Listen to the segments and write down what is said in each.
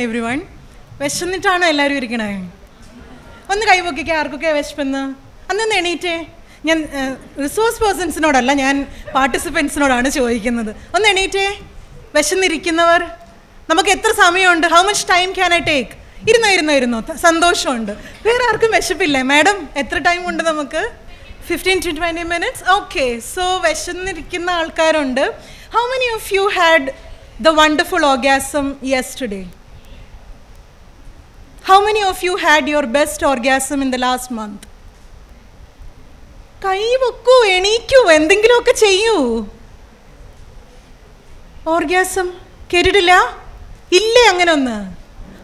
Every one വിശന്നിട്ടാണോ എല്ലാവരും ഇരിക്കണേ? ഒന്ന് കൈപൊക്കിക്ക ആർക്കൊക്കെ വിശപ്പെന്ന്? അന്നൊന്ന് എണീറ്റേ. ഞാൻ റിസോഴ്സ് പേഴ്സൺസിനോടല്ല ഞാൻ പാർട്ടിസിപ്പൻസിനോടാണ് ചോദിക്കുന്നത്. ഒന്ന് എണീറ്റേ. വിശന്നിരിക്കുന്നവർ നമുക്ക് എത്ര സമയമുണ്ട്? How much time can I take ഇരുന്നോ ഇരുന്നോ ഇരുന്നോ. സന്തോഷമുണ്ട്. വേറെ ആർക്കും വിശപ്പില്ലേ. മാഡം എത്ര ടൈം ഉണ്ട് നമുക്ക്? Fifteen to twenty minutes okay so വിശന്നിരിക്കുന്ന ആൾക്കാരുണ്ട്. How many of you had the wonderful orgasm yesterday How many of you had your best orgasm in the last month? കൈ വെക്കൂ എണീക്കൂ എന്തെങ്കിലുമൊക്കെ ചെയ്യൂ. ഓർഗാസം കേട്ടിട്ടില്ല? ഇല്ലേ അങ്ങനെ ഒന്ന്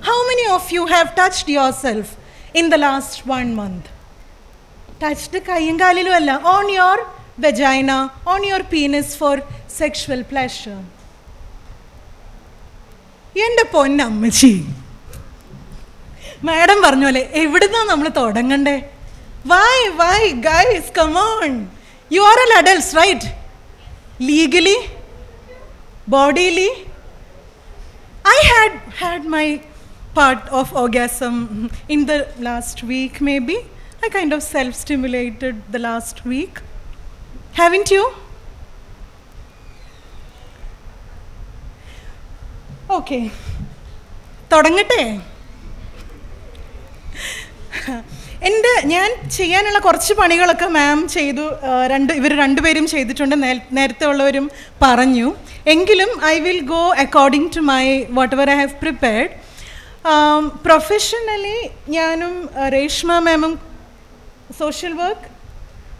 how many of you have touched yourself in the last one month touched കൈയും കാലിലും അല്ല on your vagina on your penis for sexual pleasure എന്റെ പൊന്നമ്മച്ചി. മാഡം പറഞ്ഞ പോലെ എവിടുന്നാ നമ്മൾ തുടങ്ങണ്ടേ? Why why guys come on you are all adults right legally bodily I had had my part of orgasm in the last week maybe I kind of self stimulated the last week having you okay തുടങ്ങട്ടെ. എന്റെ ഞാൻ ചെയ്യാനുള്ള കുറച്ച് പണികളൊക്കെ മാം ചെയ്തു രണ്ട് ഇവർ രണ്ടുപേരും ചെയ്തിട്ടുണ്ട് നേരത്തെ ഉള്ളവരും പറഞ്ഞു. എങ്കിലും I will go according to my whatever I have prepared professionally ഞാനും Reshma മാമും social work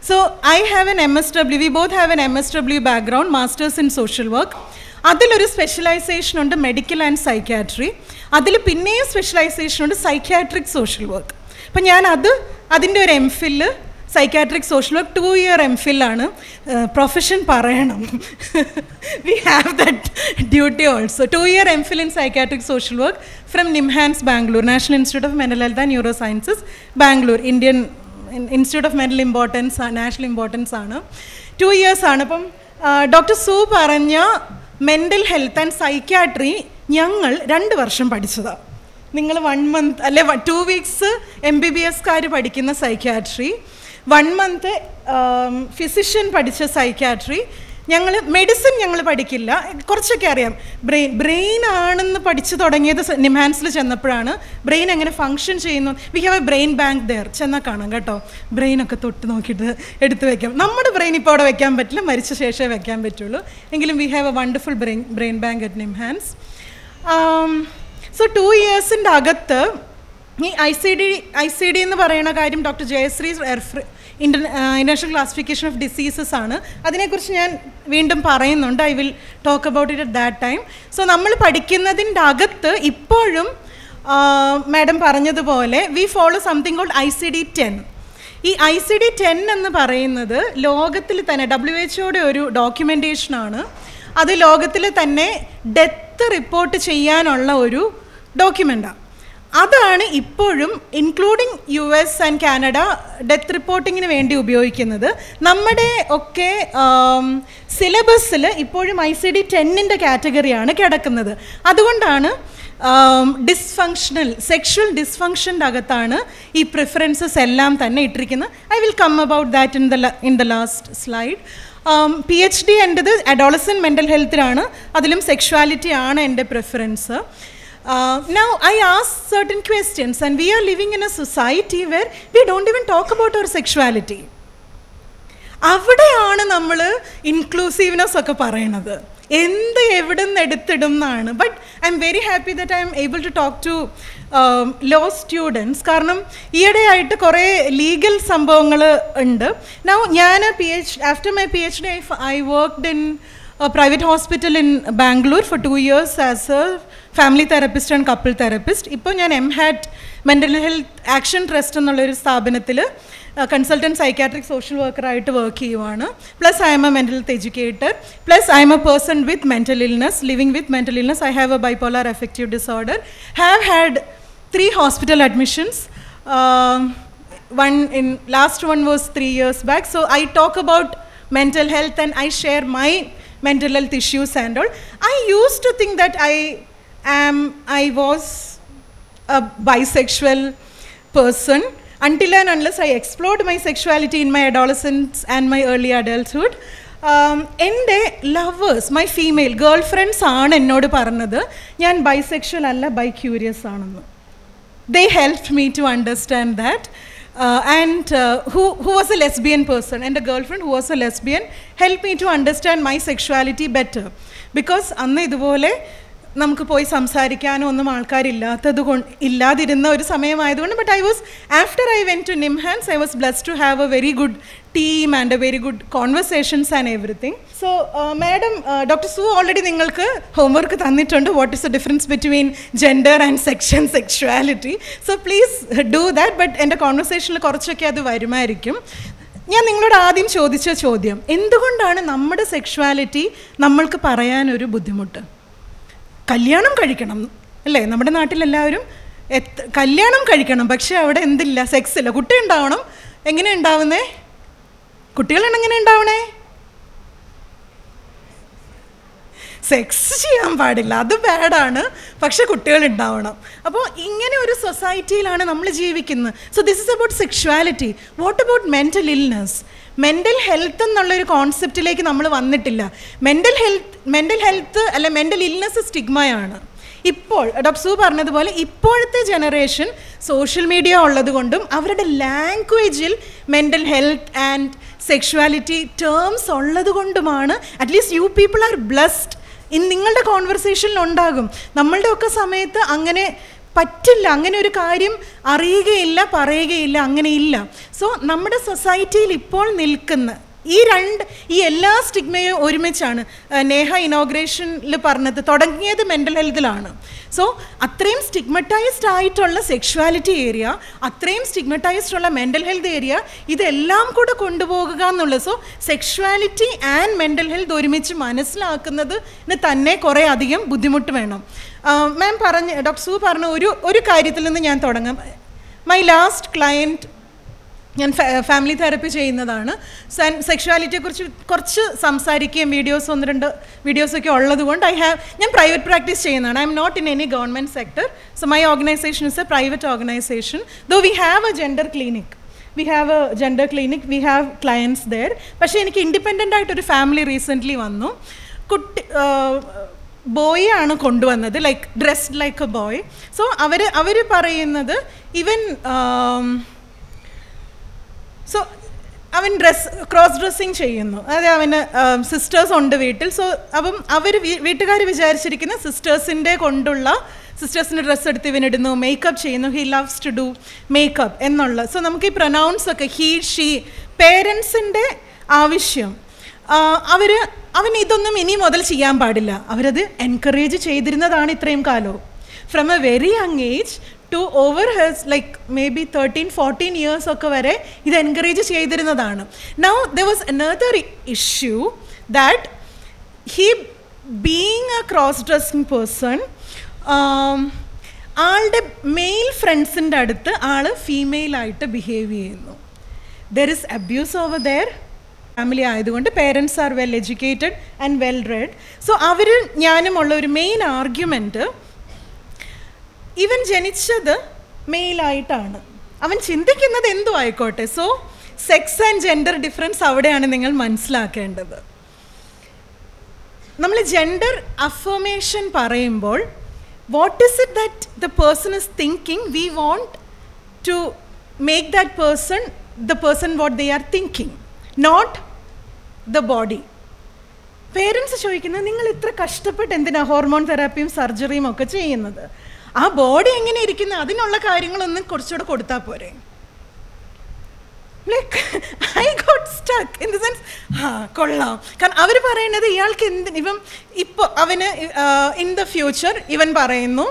so I have N M S W we both have N M S W background masters in social work അതിലൊരു specialisation ഉണ്ട് medical and psychiatry അതിൽ പിന്നെയും specialisation ഉണ്ട് psychiatric social work അപ്പം ഞാൻ അത് അതിന്റെ ഒരു M phil psychiatric social work two year M ഫില്ലാണ് profession പറയണം. We have that duty also two year M phil in psychiatric social work from NIMHANS Bangalore national institute of mental health and neurosciences Bangalore Indian institute of mental importance national importance ആണ്. Two years ആണ്. അപ്പം doctor സു പറഞ്ഞ mental health and psychiatry ഞങ്ങൾ രണ്ട് വർഷം പഠിച്ചതാണ് നിങ്ങൾ വൺ മന്ത് അല്ലെ two weeks M B B എസ്കാർ പഠിക്കുന്ന സൈക്യാട്രി വൺ മന്ത് ഫിസിഷ്യൻ പഠിച്ച സൈക്യാട്രി ഞങ്ങൾ മെഡിസിൻ ഞങ്ങൾ പഠിക്കില്ല. കുറച്ചൊക്കെ അറിയാം. ബ്രെയിൻ ബ്രെയിൻ ആണെന്ന് പഠിച്ചു തുടങ്ങിയത് നിമാൻസിൽ ചെന്നപ്പോഴാണ്. ബ്രെയിൻ എങ്ങനെ ഫങ്ഷൻ ചെയ്യുന്നു? We have a brain bank there ചെന്നാൽ കാണാം കേട്ടോ. ബ്രെയിനൊക്കെ തൊട്ട് നോക്കിയിട്ട് എടുത്ത് വെക്കാം. നമ്മുടെ ബ്രെയിൻ ഇപ്പോൾ അവിടെ വെക്കാൻ പറ്റില്ല. മരിച്ച ശേഷമേ വെക്കാൻ പറ്റുള്ളൂ. എങ്കിലും we have a wonderful brain brain bank at NIMHANS so two ഇയേഴ്സിന്റെ അകത്ത് ഈ I C D I C D എന്ന് പറയുന്ന കാര്യം doctor Jayashree inter international classification of diseases ആണ്. അതിനെക്കുറിച്ച് ഞാൻ വീണ്ടും പറയുന്നുണ്ട്. I will talk about it at that time so നമ്മൾ പഠിക്കുന്നതിന്റെ അകത്ത് ഇപ്പോഴും മാഡം പറഞ്ഞതുപോലെ we follow something called I C D ten ഈ ഐ സി ഡി ടെൻ എന്ന് പറയുന്നത് ലോകത്തിൽ തന്നെ ഡബ്ല്യു എച്ച്ഒയുടെ ഒരു ഡോക്യുമെന്റേഷനാണ് അത് ലോകത്തിൽ തന്നെ ഡെത്ത് റിപ്പോർട്ട് ചെയ്യാനുള്ള ഒരു ഡോക്യുമെന്റാണ് അതാണ് ഇപ്പോഴും including U S and Canada death റിപ്പോർട്ടിങ്ങിന് വേണ്ടി ഉപയോഗിക്കുന്നത്. നമ്മുടെ ഒക്കെ സിലബസിൽ ഇപ്പോഴും ഐ സി ഡി ടെന്നിന്റെ കാറ്റഗറിയാണ് കിടക്കുന്നത്. അതുകൊണ്ടാണ് ഡിസ്ഫങ്ഷണൽ സെക്ഷൽ ഡിസ്ഫങ്ഷന്റെ അകത്താണ് ഈ പ്രിഫറൻസസ് എല്ലാം തന്നെ ഇട്ടിരിക്കുന്നത്. I will come about that in the in the last slide P H D എന്റെത് അഡോളസൻ മെന്റൽ ഹെൽത്തിലാണ് അതിലും സെക്ഷുവാലിറ്റി ആണ് എന്റെ preference now I ask certain questions, and we are living in a society where we don't even talk about our sexuality. അവിടെയാണ് നമ്മൾ inclusiveness ഒക്കെ പറയണത്. എന്ത് എവിടെ നിന്ന് എടുത്തിടും എന്നാണ്. But I'm very happy that I'm able to talk to law students കാരണം ഈയിടെയായിട്ട് കുറേ ലീഗൽ സംഭവങ്ങൾ ഉണ്ട്. നൗ ഞാൻ P H after my P H D I worked in private hospital in Bangalore for two years as a family therapist and couple therapist ഇപ്പോൾ ഞാൻ M HAT mental health action trust എന്നുള്ളൊരു സ്ഥാപനത്തിൽ consultant psychiatric social വർക്കറായിട്ട് work ചെയ്യുവാണ്. Plus I'm a mental health educator plus I'm a person with mental illness living with mental illness I have a bipolar affective disorder have had three hospital admissions one in last one was three years back. So i talk about mental health and i share my mental health issues and all. I used to think that i am I was a bisexual person until and unless I explored my sexuality in my adolescence and my early adulthood. Um, എന്റെ lovers my female girl friends ആണ് എന്നോട് പറഞ്ഞത് ഞാൻ bisexual അല്ല bi curious ആണെന്ന് they helped me to understand that. Uh, and uh, who, who was a lesbian person and a girlfriend who was a lesbian helped me to understand my sexuality better. Because അന്ന് ഇതുപോലെ നമുക്ക് പോയി സംസാരിക്കാനോ ഒന്നും ആൾക്കാരില്ലാത്തത് കൊണ്ട് ഇല്ലാതിരുന്ന ഒരു സമയമായതുകൊണ്ട് but I was after I went to NIMHANS I was blessed to have a very good team and a very good conversations and everything so madam doctor Su already നിങ്ങൾക്ക് ഹോംവർക്ക് തന്നിട്ടുണ്ട്. What is the difference between gender and section sexuality so please do that but എന്റെ കോൺവെർസേഷനിൽ കുറച്ചൊക്കെ അത് വരുമായിരിക്കും. ഞാൻ നിങ്ങളോട് ആദ്യം ചോദിച്ച ചോദ്യം എന്തുകൊണ്ടാണ് നമ്മുടെ സെക്ഷുവാലിറ്റി നമ്മൾക്ക് പറയാനൊരു ബുദ്ധിമുട്ട്? കല്യാണം കഴിക്കണം അല്ലേ? നമ്മുടെ നാട്ടിലെല്ലാവരും എത്ര കല്യാണം കഴിക്കണം പക്ഷേ അവിടെ എന്തില്ല? സെക്സ് ഇല്ല. കുട്ടി ഉണ്ടാവണം. എങ്ങനെ ഉണ്ടാവുന്നേ? കുട്ടികളാണ് എങ്ങനെ ഉണ്ടാവണേ? സെക്സ് ചെയ്യാൻ പാടില്ല. അത് ബാഡാണ് പക്ഷെ കുട്ടികൾ ഉണ്ടാവണം. അപ്പോൾ ഇങ്ങനെ ഒരു സൊസൈറ്റിയിലാണ് നമ്മൾ ജീവിക്കുന്നത്. So this is about sexuality what about mental illness mental health എന്നുള്ളൊരു കോൺസെപ്റ്റിലേക്ക് നമ്മൾ വന്നിട്ടില്ല. മെന്റൽ ഹെൽത്ത് മെന്റൽ ഹെൽത്ത് അല്ലെ മെന്റൽ ഇൽനെസ് സ്റ്റിഗ്മയാണ് ഇപ്പോൾ ഡോക്ടർ സു പറഞ്ഞതുപോലെ ഇപ്പോഴത്തെ ജനറേഷൻ സോഷ്യൽ മീഡിയ ഉള്ളതുകൊണ്ടും അവരുടെ ലാംഗ്വേജിൽ mental health and sexuality terms ഉള്ളതുകൊണ്ടുമാണ് at least you people are blessed ഇന്ന് നിങ്ങളുടെ കോൺവെർസേഷനിൽ ഉണ്ടാകും. നമ്മളുടെ ഒക്കെ സമയത്ത് അങ്ങനെ പറ്റില്ല. അങ്ങനെ ഒരു കാര്യം അറിയുകയില്ല പറയുകയില്ല അങ്ങനെയില്ല സോ നമ്മുടെ സൊസൈറ്റിയിൽ ഇപ്പോൾ നിൽക്കുന്ന ഈ രണ്ട് ഈ എല്ലാ സ്റ്റിഗ്മയും ഒരുമിച്ചാണ് നേഹ ഇനോഗ്രേഷനിൽ പറഞ്ഞത്. തുടങ്ങിയത് മെന്റൽ ഹെൽത്തിലാണ് സോ അത്രയും സ്റ്റിഗ്മറ്റൈസ്ഡ് ആയിട്ടുള്ള സെക്ഷുവാലിറ്റി ഏരിയ അത്രയും സ്റ്റിഗ്മറ്റൈസ്ഡ് ഉള്ള മെന്റൽ ഹെൽത്ത് ഏരിയ ഇതെല്ലാം കൂടെ കൊണ്ടുപോകുക എന്നുള്ളത്. So sexuality and mental health ഒരുമിച്ച് മനസ്സിലാക്കുന്നതിന് തന്നെ കുറേ അധികം ബുദ്ധിമുട്ട് വേണം. മാം പറഞ്ഞ് ഡോക്ടർ സു പറഞ്ഞ ഒരു ഒരു കാര്യത്തിൽ നിന്ന് ഞാൻ തുടങ്ങാം. മൈ ലാസ്റ്റ് ക്ലയന്റ് ഞാൻ ഫാമിലി തെറപ്പി ചെയ്യുന്നതാണ്. സെക്ഷുവാലിറ്റിയെക്കുറിച്ച് കുറച്ച് സംസാരിക്കുകയും വീഡിയോസ് ഒന്ന് രണ്ട് വീഡിയോസൊക്കെ ഉള്ളതുകൊണ്ട് ഐ ഹാവ് ഞാൻ പ്രൈവറ്റ് പ്രാക്ടീസ് ചെയ്യുന്നതാണ്. I'm not in any government sector so my organisation is a private organisation though we have a gender clinic we have a gender clinic we have clients there പക്ഷേ എനിക്ക് independent ആയിട്ടൊരു family recently വന്നു. കുട്ടി boy ആണ് കൊണ്ടുവന്നത്. Like dressed like a boy so അവർ അവർ പറയുന്നത് ഇവൻ സോ അവൻ ഡ്രസ് ക്രോസ് ഡ്രസ്സിങ് ചെയ്യുന്നു. അതായത് അവന് സിസ്റ്റേഴ്സ് ഉണ്ട് വീട്ടിൽ. സോ അപ്പം അവർ വീട്ടുകാർ വിചാരിച്ചിരിക്കുന്ന സിസ്റ്റേഴ്സിന്റെ കൊണ്ടുള്ള സിസ്റ്റേഴ്സിന്റെ ഡ്രസ്സ് എടുത്ത് ഇവനിടുന്നു മേക്കപ്പ് ചെയ്യുന്നു. He loves to do makeup എന്നുള്ള. സോ നമുക്ക് ഈ പ്രൊനൗൺസ് ഒക്കെ ഹീ ഷീ പേരൻസിന്റെ ആവശ്യം. അവർ അവൻ ഇതൊന്നും ഇനി മുതൽ ചെയ്യാൻ പാടില്ല. അവരത് എൻകറേജ് ചെയ്തിരുന്നതാണ് ഇത്രയും കാലവും. From a very young age to over he's like maybe thirteen fourteen years ഒക്കെ വരെ ഇത് encourage ചെയ്തിരുന്നതാണ്. Now the was another issue that he being a cross dressing person ആളുടെ മെയിൽ ഫ്രണ്ട്സിന്റെ അടുത്ത് ആൾ ഫീമെയിലായിട്ട് ബിഹേവ് ചെയ്യുന്നു. There is abuse over there family ആയതുകൊണ്ട് parents are well educated and well read so അവർ ഞാനുമുള്ള ഒരു മെയിൻ ആർഗ്യുമെന്റ് ഇവൻ ജനിച്ചത് മെയിലായിട്ടാണ്. അവൻ ചിന്തിക്കുന്നത് എന്തോ ആയിക്കോട്ടെ. So sex and gender difference അവിടെയാണ് നിങ്ങൾ മനസ്സിലാക്കേണ്ടത്. നമ്മൾ ജെൻഡർ അഫർമേഷൻ പറയുമ്പോൾ what is it that the person is thinking we want to make that person the person what they are thinking not the body parents ചോദിക്കുന്നത് നിങ്ങൾ ഇത്ര കഷ്ടപ്പെട്ട് എന്തിനാണ് ഹോർമോൺ തെറാപ്പിയും സർജറിയും ഒക്കെ ചെയ്യുന്നത്? ആ ബോഡി എങ്ങനെ ഇരിക്കുന്നത് അതിനുള്ള കാര്യങ്ങളൊന്നും കുറച്ചുകൂടെ കൊടുത്താൽ പോരെ. Like I got stuck in the sense ആ കൊള്ളാം. കാരണം അവർ പറയുന്നത് ഇയാൾക്ക് എന്ത് ഇപ്പം ഇപ്പോൾ അവന് ഇൻ ദ ഫ്യൂച്ചർ ഇവൻ പറയുന്നു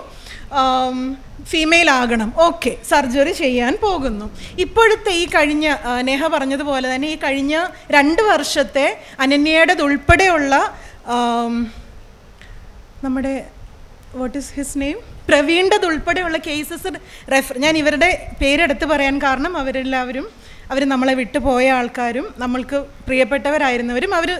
ഫീമെയിൽ ആകണം. ഓക്കെ സർജറി ചെയ്യാൻ പോകുന്നു. ഇപ്പോഴത്തെ ഈ കഴിഞ്ഞ നേഹ പറഞ്ഞതുപോലെ തന്നെ ഈ കഴിഞ്ഞ രണ്ട് വർഷത്തെ അനന്യയുടേതുൾപ്പെടെയുള്ള നമ്മുടെ വാട്ട് ഈസ് ഹിസ് നെയിം പ്രവീണിന്റെത് ഉൾപ്പെടെയുള്ള കേസസ് റെഫർ ഞാൻ ഇവരുടെ പേരെടുത്ത് പറയാൻ കാരണം അവരെല്ലാവരും അവർ നമ്മളെ വിട്ടുപോയ ആൾക്കാരും നമ്മൾക്ക് പ്രിയപ്പെട്ടവരായിരുന്നവരും അവർ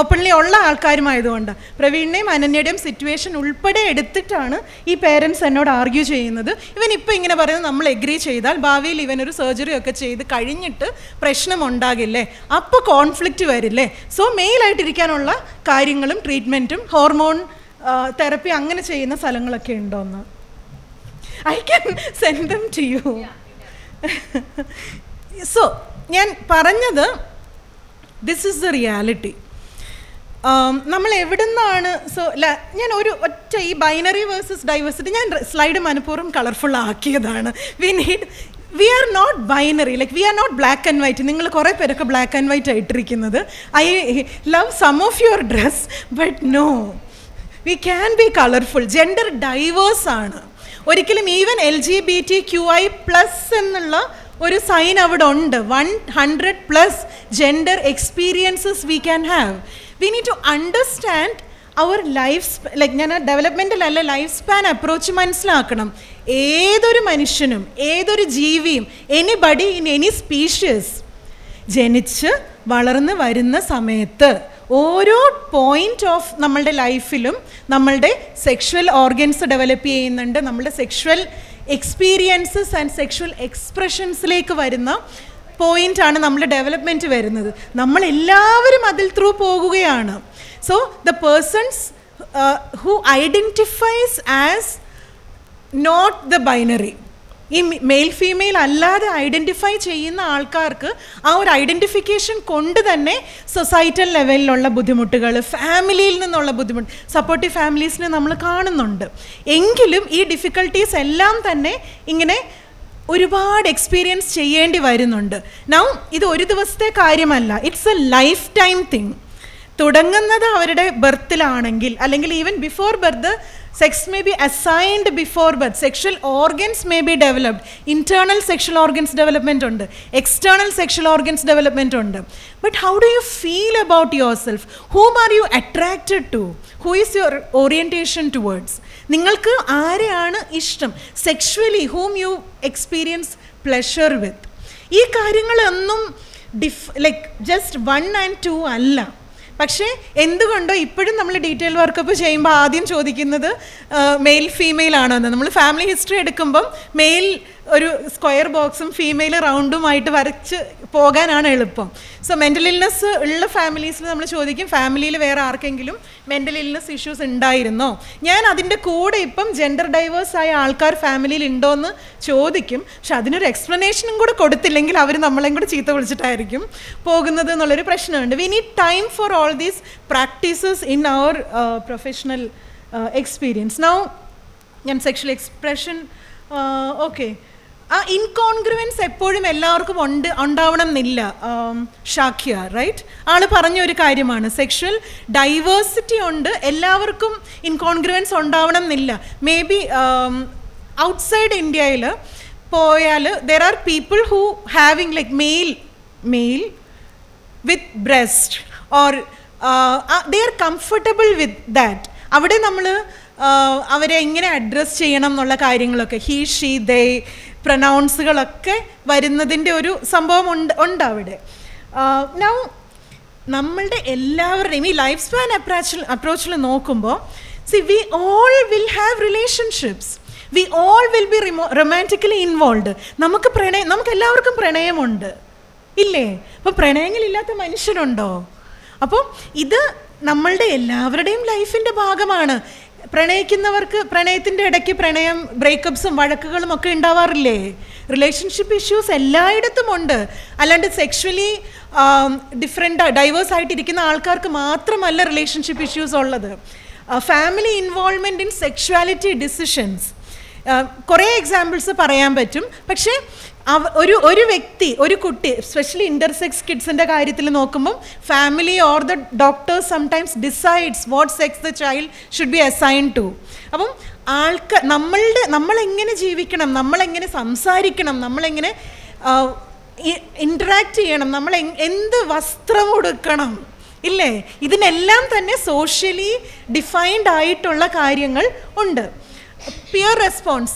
ഓപ്പൺലി ഉള്ള ആൾക്കാരുമായതുകൊണ്ട്. പ്രവീണിനെയും അനന്യയുടെയും സിറ്റുവേഷൻ ഉൾപ്പെടെ എടുത്തിട്ടാണ് ഈ പേരൻസ് എന്നോട് ആർഗ്യൂ ചെയ്യുന്നത്. ഇവൻ ഇപ്പം ഇങ്ങനെ പറയുന്നത് നമ്മൾ എഗ്രി ചെയ്താൽ ഭാവിയിൽ ഇവനൊരു സർജറി ഒക്കെ ചെയ്ത് കഴിഞ്ഞിട്ട് പ്രശ്നം ഉണ്ടാകില്ലേ അപ്പോൾ കോൺഫ്ലിക്റ്റ് വരില്ലേ സോ മെയിലായിട്ടിരിക്കാനുള്ള കാര്യങ്ങളും ട്രീറ്റ്മെന്റും ഹോർമോൺ തെറപ്പി അങ്ങനെ ചെയ്യുന്ന സ്ഥലങ്ങളൊക്കെ ഉണ്ടോയെന്ന് I can send them to you so ഞാൻ പറഞ്ഞത് ദിസ് ഇസ് ദ റിയാലിറ്റി നമ്മൾ എവിടുന്നാണ് സോ ഞാൻ ഒരു ഒറ്റ ഈ ബൈനറി വേഴ്സസ് ഡൈവേഴ്സിറ്റി ഞാൻ സ്ലൈഡ് മനഃപൂർവം colourful ആക്കിയതാണ്. We need we are not binary like we are not black and white നിങ്ങൾ കുറേ പേരൊക്കെ black and white ആയിട്ടിരിക്കുന്നത്. I love some of your dress but no we can be colourful gender diverse ആണ്. ഒരിക്കലും even L G B T Q I plus എന്നുള്ള ഒരു sign അവിടെ ഉണ്ട്. One hundred plus gender experiences we can have we need to understand our life like ഞാൻ ഡെവലപ്മെന്റിലല്ല life span approach മനസ്സിലാക്കണം. ഏതൊരു മനുഷ്യനും ഏതൊരു ജീവിയും anybody in any species ജനിച്ച് വളർന്ന് വരുന്ന സമയത്ത് ഓരോ പോയിന്റ് ഓഫ് നമ്മളുടെ ലൈഫിലും നമ്മളുടെ സെക്ഷൽ ഓർഗൻസ് ഡെവലപ്പ് ചെയ്യുന്നുണ്ട്. നമ്മളുടെ സെക്ഷൽ എക്സ്പീരിയൻസസ് ആൻഡ് സെക്ഷൽ എക്സ്പ്രഷൻസിലേക്ക് വരുന്ന പോയിന്റ് ആണ് നമ്മുടെ ഡെവലപ്മെന്റ് വരുന്നത്. നമ്മളെല്ലാവരും അതിൽ ത്രൂ പോകുകയാണ്. So the persons who identifies as not the binary ഈ മെയിൽ ഫീമെയിൽ അല്ലാതെ ഐഡന്റിഫൈ ചെയ്യുന്ന ആൾക്കാർക്ക് ആ ഒരു ഐഡന്റിഫിക്കേഷൻ കൊണ്ട് തന്നെ സൊസൈറ്റൽ ലെവലിലുള്ള ബുദ്ധിമുട്ടുകൾ ഫാമിലിയിൽ നിന്നുള്ള ബുദ്ധിമുട്ട് സപ്പോർട്ടീവ് ഫാമിലീസിനെ നമ്മൾ കാണുന്നുണ്ട്. എങ്കിലും ഈ ഡിഫിക്കൽട്ടീസ് എല്ലാം തന്നെ ഇങ്ങനെ ഒരുപാട് എക്സ്പീരിയൻസ് ചെയ്യേണ്ടി വരുന്നുണ്ട്. നൗ ഇത് ഒരു ദിവസത്തെ കാര്യമല്ല. It's a lifetime thing തുടങ്ങുന്നത് അവരുടെ ബർത്തിലാണെങ്കിൽ അല്ലെങ്കിൽ even before birth sex may be assigned before birth sexual organs may be developed internal sexual organs development ഉണ്ട്. എക്സ്റ്റേണൽ സെക്ഷൽ ഓർഗൻസ് ഡെവലപ്മെന്റ് ഉണ്ട്. But how do you feel about yourself whom are you attracted to who is your orientation towards നിങ്ങൾക്ക് ആരെയാണ് ഇഷ്ടം? Sexually whom you experience pleasure with ഈ കാര്യങ്ങളൊന്നും ഡിഫ് like just one and two അല്ല. പക്ഷേ എന്തുകൊണ്ടോ ഇപ്പോഴും നമ്മൾ ഡീറ്റെയിൽ വർക്കപ്പ് ചെയ്യുമ്പോൾ ആദ്യം ചോദിക്കുന്നത് മെയിൽ ഫീമെയിൽ ആണോ എന്ന്. നമ്മൾ ഫാമിലി ഹിസ്റ്ററി എടുക്കുമ്പം മെയിൽ ഒരു സ്ക്വയർ ബോക്സും ഫീമെയിൽ റൗണ്ടുമായിട്ട് വരച്ച് പോകാനാണ് എളുപ്പം. സോ മെന്റൽ ഇൽനെസ് ഉള്ള ഫാമിലീസിൽ നമ്മൾ ചോദിക്കും ഫാമിലിയിൽ വേറെ ആർക്കെങ്കിലും മെന്റൽ ഇൽനെസ് ഇഷ്യൂസ് ഉണ്ടായിരുന്നോ? ഞാൻ അതിന്റെ കൂടെ ഇപ്പം ജെൻഡർ ഡൈവേഴ്സ് ആയ ആൾക്കാർ ഫാമിലിയിൽ ഉണ്ടോ എന്ന് ചോദിക്കും. പക്ഷെ അതിനൊരു എക്സ്പ്ലനേഷനും കൂടെ കൊടുത്തില്ലെങ്കിൽ അവർ നമ്മളെയും കൂടെ ചീത്ത വിളിച്ചിട്ടായിരിക്കും പോകുന്നത് എന്നുള്ളൊരു പ്രശ്നമുണ്ട്. We need time for all these practices in our professional experience now ഞാൻ സെക്ഷൽ എക്സ്പ്രഷൻ ഓക്കെ ആ ഇൻകോൺഗ്രുവൻസ് എപ്പോഴും എല്ലാവർക്കും ഉണ്ട് ഉണ്ടാവണം എന്നില്ല ഷാഖ്യ റൈറ്റ് ആൾ പറഞ്ഞ ഒരു കാര്യമാണ് സെക്ഷൽ ഡൈവേഴ്സിറ്റി ഉണ്ട് എല്ലാവർക്കും ഇൻകോൺഗ്രുവൻസ് ഉണ്ടാവണം എന്നില്ല മേ ബി ഔട്ട്സൈഡ് ഇന്ത്യയിൽ പോയാൽ there are people who having like male male with breast or they are comfortable with that അവിടെ നമ്മൾ അവരെ എങ്ങനെ അഡ്രസ്സ് ചെയ്യണം എന്നുള്ള കാര്യങ്ങളൊക്കെ. ഹീ ഷീ ദേ പ്രൊനൗൺസുകളൊക്കെ വരുന്നതിന്റെ ഒരു സംഭവം ഉണ്ട് ഉണ്ട് അവിടെ നൗ നമ്മളുടെ എല്ലാവരുടെയും ഈ ലൈഫ് സ്പാൻ അപ്രോച്ചിൽ അപ്രോച്ചിൽ നോക്കുമ്പോൾ see we all will have relationships we all will be Rimo romantically involve നമുക്ക് പ്രണയം നമുക്ക് എല്ലാവർക്കും പ്രണയമുണ്ട്. ഇല്ലേ? അപ്പോൾ പ്രണയങ്ങളില്ലാത്ത മനുഷ്യരുണ്ടോ അപ്പോൾ ഇത് നമ്മളുടെ എല്ലാവരുടെയും ലൈഫിന്റെ ഭാഗമാണ്. പ്രണയിക്കുന്നവർക്ക് പ്രണയത്തിന്റെ ഇടയ്ക്ക് പ്രണയം ബ്രേക്കപ്സും വഴക്കുകളും ഒക്കെ ഉണ്ടാവാറില്ലേ? റിലേഷൻഷിപ്പ് ഇഷ്യൂസ് എല്ലായിടത്തും ഉണ്ട്. അല്ലാണ്ട് സെക്ഷലി ഡിഫറെന്റ് ഡൈവേഴ്സ് ആയിട്ടിരിക്കുന്ന ആൾക്കാർക്ക് മാത്രമല്ല റിലേഷൻഷിപ്പ് ഇഷ്യൂസ് ഉള്ളത്. Family involvement in sexuality decisions കുറേ എക്സാമ്പിൾസ് പറയാൻ പറ്റും. പക്ഷേ ഒരു ഒരു വ്യക്തി ഒരു കുട്ടി സ്പെഷ്യലി ഇന്റർസെക്സ് കിഡ്സിന്റെ കാര്യത്തിൽ നോക്കുമ്പം family or the doctors sometimes decides what sex the child should be assign to അപ്പം ആൾക്ക് നമ്മളുടെ നമ്മളെങ്ങനെ ജീവിക്കണം നമ്മളെങ്ങനെ സംസാരിക്കണം നമ്മളെങ്ങനെ ഇൻട്രാക്ട് ചെയ്യണം നമ്മൾ എന്ത് വസ്ത്രം കൊടുക്കണം ഇല്ലേ? ഇതിനെല്ലാം തന്നെ സോഷ്യലി ഡിഫൈൻഡ് ആയിട്ടുള്ള കാര്യങ്ങൾ ഉണ്ട്. പിയർ റെസ്പോൺസ്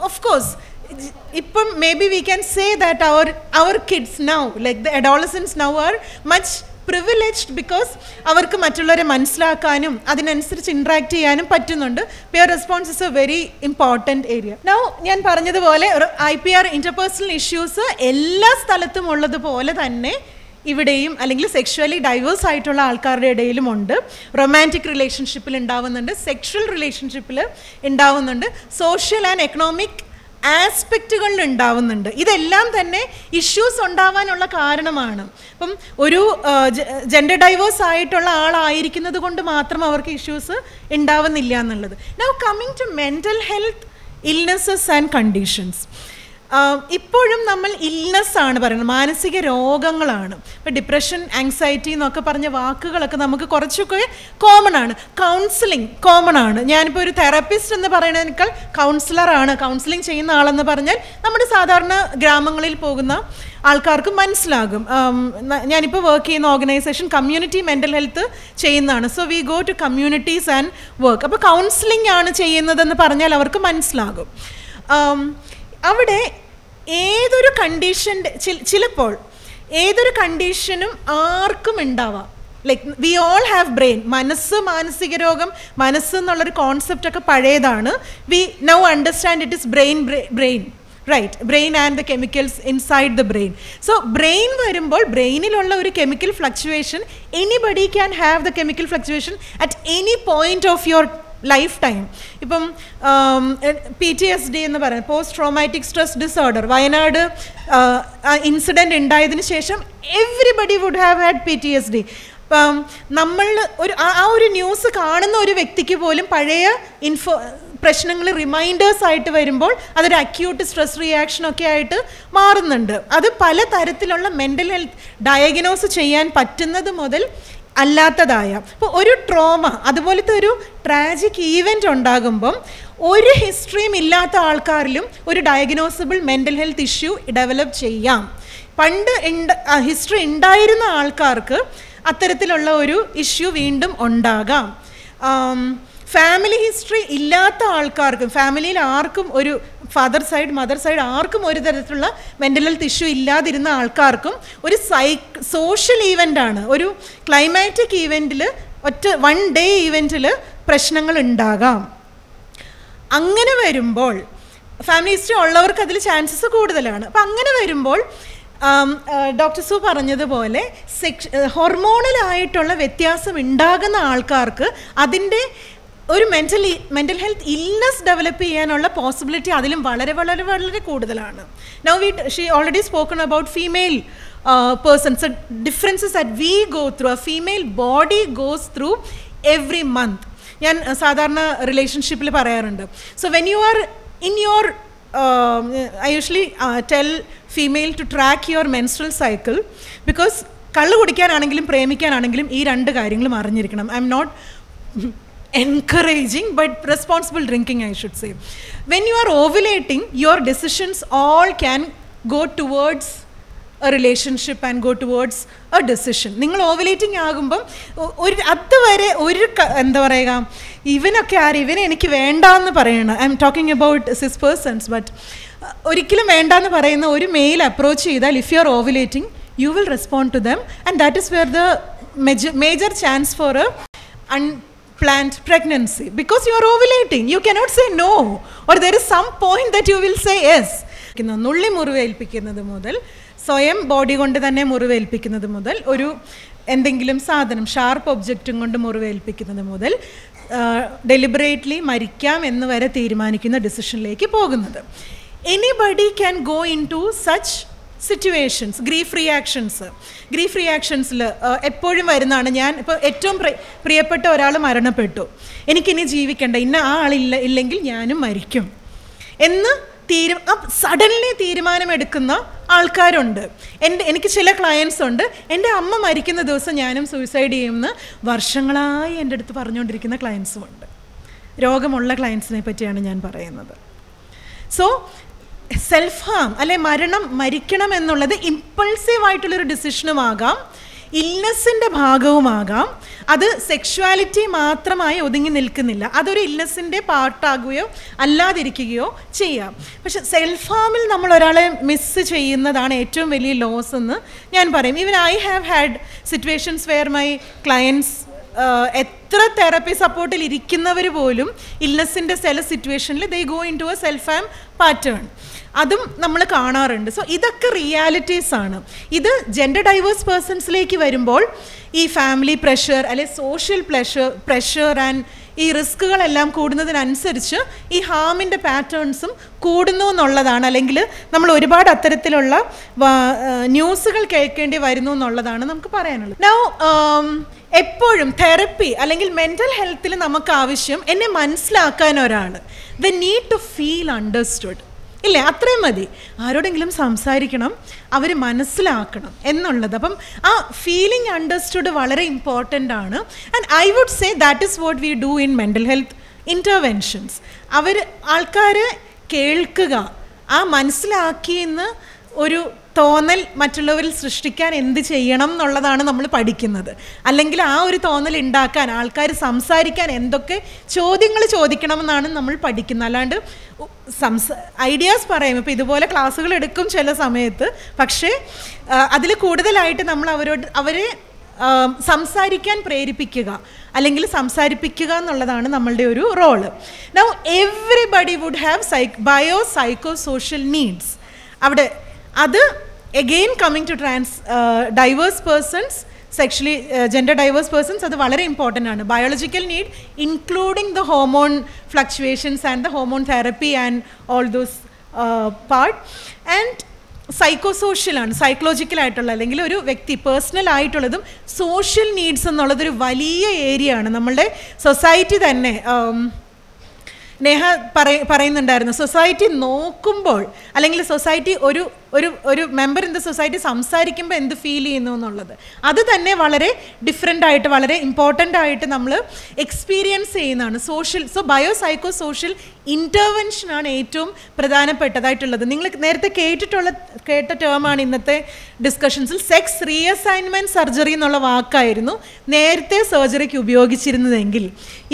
ഓഫ് കോഴ്സ് ഇപ്പം maybe we can say that our our kids now like the adolescence now are much privileged because അവർക്ക് മറ്റുള്ളവരെ മനസ്സിലാക്കാനും അതിനനുസരിച്ച് ഇൻട്രാക്ട് ചെയ്യാനും പറ്റുന്നുണ്ട്. Peer response is a very important area now ഞാൻ പറഞ്ഞതുപോലെ I P R interpersonal issues എല്ലാ സ്ഥലത്തും ഉള്ളതുപോലെ തന്നെ ഇവിടെയും അല്ലെങ്കിൽ സെക്ഷുവലി ഡൈവേഴ്സ് ആയിട്ടുള്ള ആൾക്കാരുടെ ഇടയിലും ഉണ്ട്. റൊമാന്റിക് റിലേഷൻഷിപ്പിൽ ഉണ്ടാവുന്നുണ്ട്. സെക്ഷൽ റിലേഷൻഷിപ്പിൽ ഉണ്ടാവുന്നുണ്ട്. സോഷ്യൽ ആൻഡ് എക്കണോമിക് ആസ്പെക്റ്റുകളിൽ ഉണ്ടാവുന്നുണ്ട്. ഇതെല്ലാം തന്നെ ഇഷ്യൂസ് ഉണ്ടാവാനുള്ള കാരണമാണ്. അപ്പം ഒരു ജെൻഡർ ഡൈവേഴ്സ് ആയിട്ടുള്ള ആളായിരിക്കുന്നത് കൊണ്ട് മാത്രം അവർക്ക് ഇഷ്യൂസ് ഉണ്ടാവുന്നില്ല എന്നുള്ളത്. Now coming to mental health illnesses and conditions ഇപ്പോഴും നമ്മൾ ഇൽനെസ് ആണ് പറയുന്നത്. മാനസിക രോഗങ്ങളാണ്. ഇപ്പം ഡിപ്രഷൻ ആങ്സൈറ്റി എന്നൊക്കെ പറഞ്ഞ വാക്കുകളൊക്കെ നമുക്ക് കുറച്ചൊക്കെ കോമൺ ആണ്. കൗൺസിലിംഗ് കോമൺ ആണ്. ഞാനിപ്പോൾ ഒരു തെറപ്പിസ്റ്റ് എന്ന് പറയുന്നതിനേക്കാൾ കൗൺസിലറാണ് കൗൺസിലിംഗ് ചെയ്യുന്ന ആളെന്ന് പറഞ്ഞാൽ നമ്മുടെ സാധാരണ ഗ്രാമങ്ങളിൽ പോകുന്ന ആൾക്കാർക്ക് മനസ്സിലാകും. ഞാനിപ്പോൾ വർക്ക് ചെയ്യുന്ന ഓർഗനൈസേഷൻ കമ്മ്യൂണിറ്റി മെന്റൽ ഹെൽത്ത് ചെയ്യുന്നതാണ്. So we go to communities and work അപ്പോൾ കൗൺസിലിംഗ് ആണ് ചെയ്യുന്നതെന്ന് പറഞ്ഞാൽ അവർക്ക് മനസ്സിലാകും. അവിടെ ഏതൊരു കണ്ടീഷന്റെ ചിലപ്പോൾ ഏതൊരു കണ്ടീഷനും ആർക്കും ഉണ്ടാവാം. Like we all have brain മനസ്സ് മാനസിക രോഗം മനസ്സ് എന്നുള്ളൊരു കോൺസെപ്റ്റ് ഒക്കെ പഴയതാണ്. We now understand it is brain brain right brain and the chemicals inside the brain so brain വരുമ്പോൾ ബ്രെയിനിലുള്ള ഒരു chemical fluctuation anybody can have the chemical fluctuation at any point of your lifetime ഇപ്പം P T S D എന്ന് പറയുന്നത് post traumatic stress disorder Wayanad incident ഉണ്ടായതിനു ശേഷം everybody would have had P T S D ഇപ്പം നമ്മൾ ഒരു ആ ഒരു ന്യൂസ് കാണുന്ന ഒരു വ്യക്തിക്ക് പോലും പഴയ ഇൻഫോ പ്രശ്നങ്ങൾ റിമൈൻഡേഴ്സ് ആയിട്ട് വരുമ്പോൾ അതൊരു അക്യൂട്ട് സ്ട്രെസ് റിയാക്ഷൻ ഒക്കെ ആയിട്ട് മാറുന്നുണ്ട്. അത് പല തരത്തിലുള്ള മെന്റൽ ഹെൽത്ത് ഡയഗ്നോസ് ചെയ്യാൻ പറ്റുന്നത് മുതൽ അല്ലാത്തതായ. അപ്പോൾ ഒരു ട്രോമ അതുപോലത്തെ ഒരു ട്രാജിക് ഈവന്റ് ഉണ്ടാകുമ്പം ഒരു ഹിസ്റ്ററിയും ഇല്ലാത്ത ആൾക്കാരിലും ഒരു diagnosable mental health issue develop ചെയ്യാം. പണ്ട് ഹിസ്റ്ററി ഉണ്ടായിരുന്ന ആൾക്കാർക്ക് അത്തരത്തിലുള്ള ഒരു ഇഷ്യൂ വീണ്ടും ഉണ്ടാകാം. ഫാമിലി ഹിസ്റ്ററി ഇല്ലാത്ത ആൾക്കാർക്കും ഫാമിലിയിൽ ആർക്കും ഒരു ഫാദർ സൈഡ് മദർ സൈഡ് ആർക്കും ഒരു തരത്തിലുള്ള മെന്റൽ ഹെൽത്ത് ഇഷ്യൂ ഇല്ലാതിരുന്ന ആൾക്കാർക്കും ഒരു സൈ സോഷ്യൽ ആണ്. ഒരു ക്ലൈമാറ്റിക് ഈവന്റിൽ ഒറ്റ വൺ ഡേ ഈവന്റിൽ പ്രശ്നങ്ങൾ ഉണ്ടാകാം. അങ്ങനെ വരുമ്പോൾ ഫാമിലി ഹിസ്റ്ററി ഉള്ളവർക്ക് അതിൽ ചാൻസസ് കൂടുതലാണ്. അപ്പം അങ്ങനെ വരുമ്പോൾ ഡോക്ടർ സു പറഞ്ഞതുപോലെ സെക്ഷ ഹോർമോണലായിട്ടുള്ള വ്യത്യാസം ഉണ്ടാകുന്ന ആൾക്കാർക്ക് അതിന്റെ ഒരു mental mental health illness develop ചെയ്യാനുള്ള പോസിബിലിറ്റി അതിലും വളരെ വളരെ വളരെ കൂടുതലാണ്. Now we she already spoken about female persons differences at we go through a female body goes through every month ഞാൻ സാധാരണ റിലേഷൻഷിപ്പിൽ പറയാറുണ്ട്. So when you are in your I usually tell female to track your menstrual cycle because കള്ള് കുടിക്കാനാണെങ്കിലും പ്രേമിക്കാനാണെങ്കിലും ഈ രണ്ട് കാര്യങ്ങളും അറിഞ്ഞിരിക്കണം. I'm not encouraging but responsible drinking i should say. When you are ovulating your decisions all can go towards a relationship and go towards a decision. നിങ്ങൾ ovulating ആകുമ്പം ഒരു അതുവരെ ഒരു എന്താ പറയുക ഇവനൊക്കെ ആര് ഇവനെ എനിക്ക് വേണ്ടാന്ന് പറയണം. I'm talking about cis persons but ഒരിക്കലും വേണ്ടാന്ന് പറയുന്ന ഒരു മെയിൽ അപ്രോച്ച് ചെയ്താൽ if you are ovulating you will respond to them and that is where the major chance for a un planned pregnancy because you are ovulating. You cannot say no, or there is some point that you will say yes. നുള്ളി മുറിവേൽപ്പിക്കുന്നത് മുതൽ സ്വയം body കൊണ്ട് തന്നെ മുറിവേൽപ്പിക്കുന്നത് മുതൽ ഒരു എന്തെങ്കിലും സാധനം sharp ഒബ്ജക്റ്റും കൊണ്ട് മുറിവേൽപ്പിക്കുന്നത് മുതൽ ഡെലിബറേറ്റ്ലി മരിക്കാം എന്ന് വരെ തീരുമാനിക്കുന്ന ഡിസിഷനിലേക്ക് പോകുന്നത് anybody can go into such situations grief reactions grief റിയാക്ഷൻസിൽ എപ്പോഴും വരുന്നതാണ്. ഞാൻ ഇപ്പോൾ ഏറ്റവും പ്രിയപ്പെട്ട ഒരാൾ മരണപ്പെട്ടു. എനിക്കിനി ജീവിക്കേണ്ട. ഇന്ന ആ ആളില്ല ഇല്ലെങ്കിൽ ഞാനും മരിക്കും. എന്ന് തീരു സഡൻലി തീരുമാനമെടുക്കുന്ന ആൾക്കാരുണ്ട്. എന്റെ എനിക്ക് ചില ക്ലയൻസ് ഉണ്ട്. എന്റെ അമ്മ മരിക്കുന്ന ദിവസം ഞാനും സൂയിസൈഡ് ചെയ്യുമെന്ന് വർഷങ്ങളായി എന്റെ അടുത്ത് പറഞ്ഞുകൊണ്ടിരിക്കുന്ന ക്ലയൻസും ഉണ്ട്. രോഗമുള്ള ക്ലയൻസിനെ പറ്റിയാണ് ഞാൻ പറയുന്നത്. സോ സെൽഫ് ഹാം അല്ലെ മരണം മരിക്കണം എന്നുള്ളത് ഇമ്പൾസീവ് ആയിട്ടുള്ളൊരു ഡിസിഷനുമാകാം ഇൽനെസ്സിന്റെ ഭാഗവുമാകാം. അത് സെക്ഷുവാലിറ്റി മാത്രമായി ഒതുങ്ങി നിൽക്കുന്നില്ല. അതൊരു ഇൽനെസ്സിന്റെ പാർട്ടാകുകയോ അല്ലാതിരിക്കുകയോ ചെയ്യാം. പക്ഷെ സെൽഫ് ഹാമിൽ നമ്മൾ ഒരാളെ മിസ് ചെയ്യുന്നതാണ് ഏറ്റവും വലിയ ലോസ് എന്ന് ഞാൻ പറയും. Even I have had situations where my clients എത്ര തെറപ്പി സപ്പോർട്ടിൽ ഇരിക്കുന്നവർ പോലും ഇൽനെസ്സിന്റെ ചില സിറ്റുവേഷനിൽ they go into a self harm pattern അതും നമ്മൾ കാണാറുണ്ട്. സോ ഇതൊക്കെ റിയാലിറ്റീസ് ആണ്. ഇത് ജെൻഡർ ഡൈവേഴ്സ് പേഴ്സൺസിലേക്ക് വരുമ്പോൾ ഈ ഫാമിലി പ്രഷർ അല്ലെ സോഷ്യൽ പ്ലഷർ പ്രഷർ ആൻഡ് ഈ റിസ്കുകളെല്ലാം കൂടുന്നതിനനുസരിച്ച് ഈ ഹാമിന്റെ പാറ്റേൺസും കൂടുന്നു എന്നുള്ളതാണ്. അല്ലെങ്കിൽ നമ്മൾ ഒരുപാട് അത്തരത്തിലുള്ള ന്യൂസുകൾ കേൾക്കേണ്ടി വരുന്നു എന്നുള്ളതാണ് നമുക്ക് പറയാനുള്ളത്. നൗ എപ്പോഴും തെറപ്പി അല്ലെങ്കിൽ മെന്റൽ ഹെൽത്തിൽ നമുക്ക് ആവശ്യം എന്നെ മനസ്സിലാക്കാൻ ഒരാൾ the need to feel understood ഇല്ലേ? അത്രയും മതി. ആരോടെങ്കിലും സംസാരിക്കണം അവർ മനസ്സിലാക്കണം എന്നുള്ളത്. അപ്പം ആ ഫീലിംഗ് അണ്ടർസ്റ്റുഡ് വളരെ ഇമ്പോർട്ടന്റ് ആണ്. And I would say that is what we do in mental health interventions അവർ ആൾക്കാർ കേൾക്കുക. ആ മനസ്സിലാക്കിയെന്ന് ഒരു തോന്നൽ മറ്റുള്ളവരിൽ സൃഷ്ടിക്കാൻ എന്ത് ചെയ്യണം എന്നുള്ളതാണ് നമ്മൾ പഠിക്കുന്നത്. അല്ലെങ്കിൽ ആ ഒരു തോന്നൽ ഉണ്ടാക്കാൻ ആൾക്കാർ സംസാരിക്കാൻ എന്തൊക്കെ ചോദ്യങ്ങൾ ചോദിക്കണമെന്നാണ് നമ്മൾ പഠിക്കുന്നത്. അല്ലാണ്ട് സംസ ഐഡിയാസ് പറയും. ഇപ്പോൾ ഇതുപോലെ ക്ലാസ്സുകൾ എടുക്കും ചില സമയത്ത്. പക്ഷേ അതിൽ കൂടുതലായിട്ട് നമ്മൾ അവരോട് അവരെ സംസാരിക്കാൻ പ്രേരിപ്പിക്കുക. അല്ലെങ്കിൽ സംസാരിപ്പിക്കുക എന്നുള്ളതാണ് നമ്മളുടെ ഒരു role now everybody would have psi bio psycho social needs അവിടെ അത് again coming to trans diverse persons sexually gender diverse persons അത് വളരെ ഇമ്പോർട്ടന്റ് ആണ്. Biological need including the hormone fluctuations and the hormone therapy and all those part and psycho psychological ആയിട്ടുള്ള അല്ലെങ്കിൽ ഒരു വ്യക്തി personal ആയിട്ടുള്ളതും സോഷ്യൽ നീഡ്സ് എന്നുള്ളതൊരു വലിയ ഏരിയ ആണ്. നമ്മളുടെ സൊസൈറ്റി തന്നെ നേഹ പറയ പറയുന്നുണ്ടായിരുന്നു. സൊസൈറ്റി നോക്കുമ്പോൾ അല്ലെങ്കിൽ സൊസൈറ്റി ഒരു ഒരു ഒരു മെമ്പർ ഇൻ ദ സൊസൈറ്റി സംസാരിക്കുമ്പോൾ എന്ത് ഫീൽ ചെയ്യുന്നു എന്നുള്ളത്. അത് തന്നെ വളരെ ഡിഫറെന്റ് ആയിട്ട് വളരെ ഇമ്പോർട്ടന്റ് ആയിട്ട് നമ്മൾ എക്സ്പീരിയൻസ് ചെയ്യുന്നതാണ്. Social so bio psycho social ഇന്റർവെൻഷനാണ് ഏറ്റവും പ്രധാനപ്പെട്ടതായിട്ടുള്ളത്. നിങ്ങൾ നേരത്തെ കേട്ടിട്ടുള്ള കേട്ട ടേമാണ് ഇന്നത്തെ ഡിസ്കഷൻസിൽ സെക്സ് റീഅസൈൻമെന്റ് സർജറി എന്നുള്ള വാക്കായിരുന്നു നേരത്തെ സർജറിക്ക് ഉപയോഗിച്ചിരുന്നതെങ്കിൽ.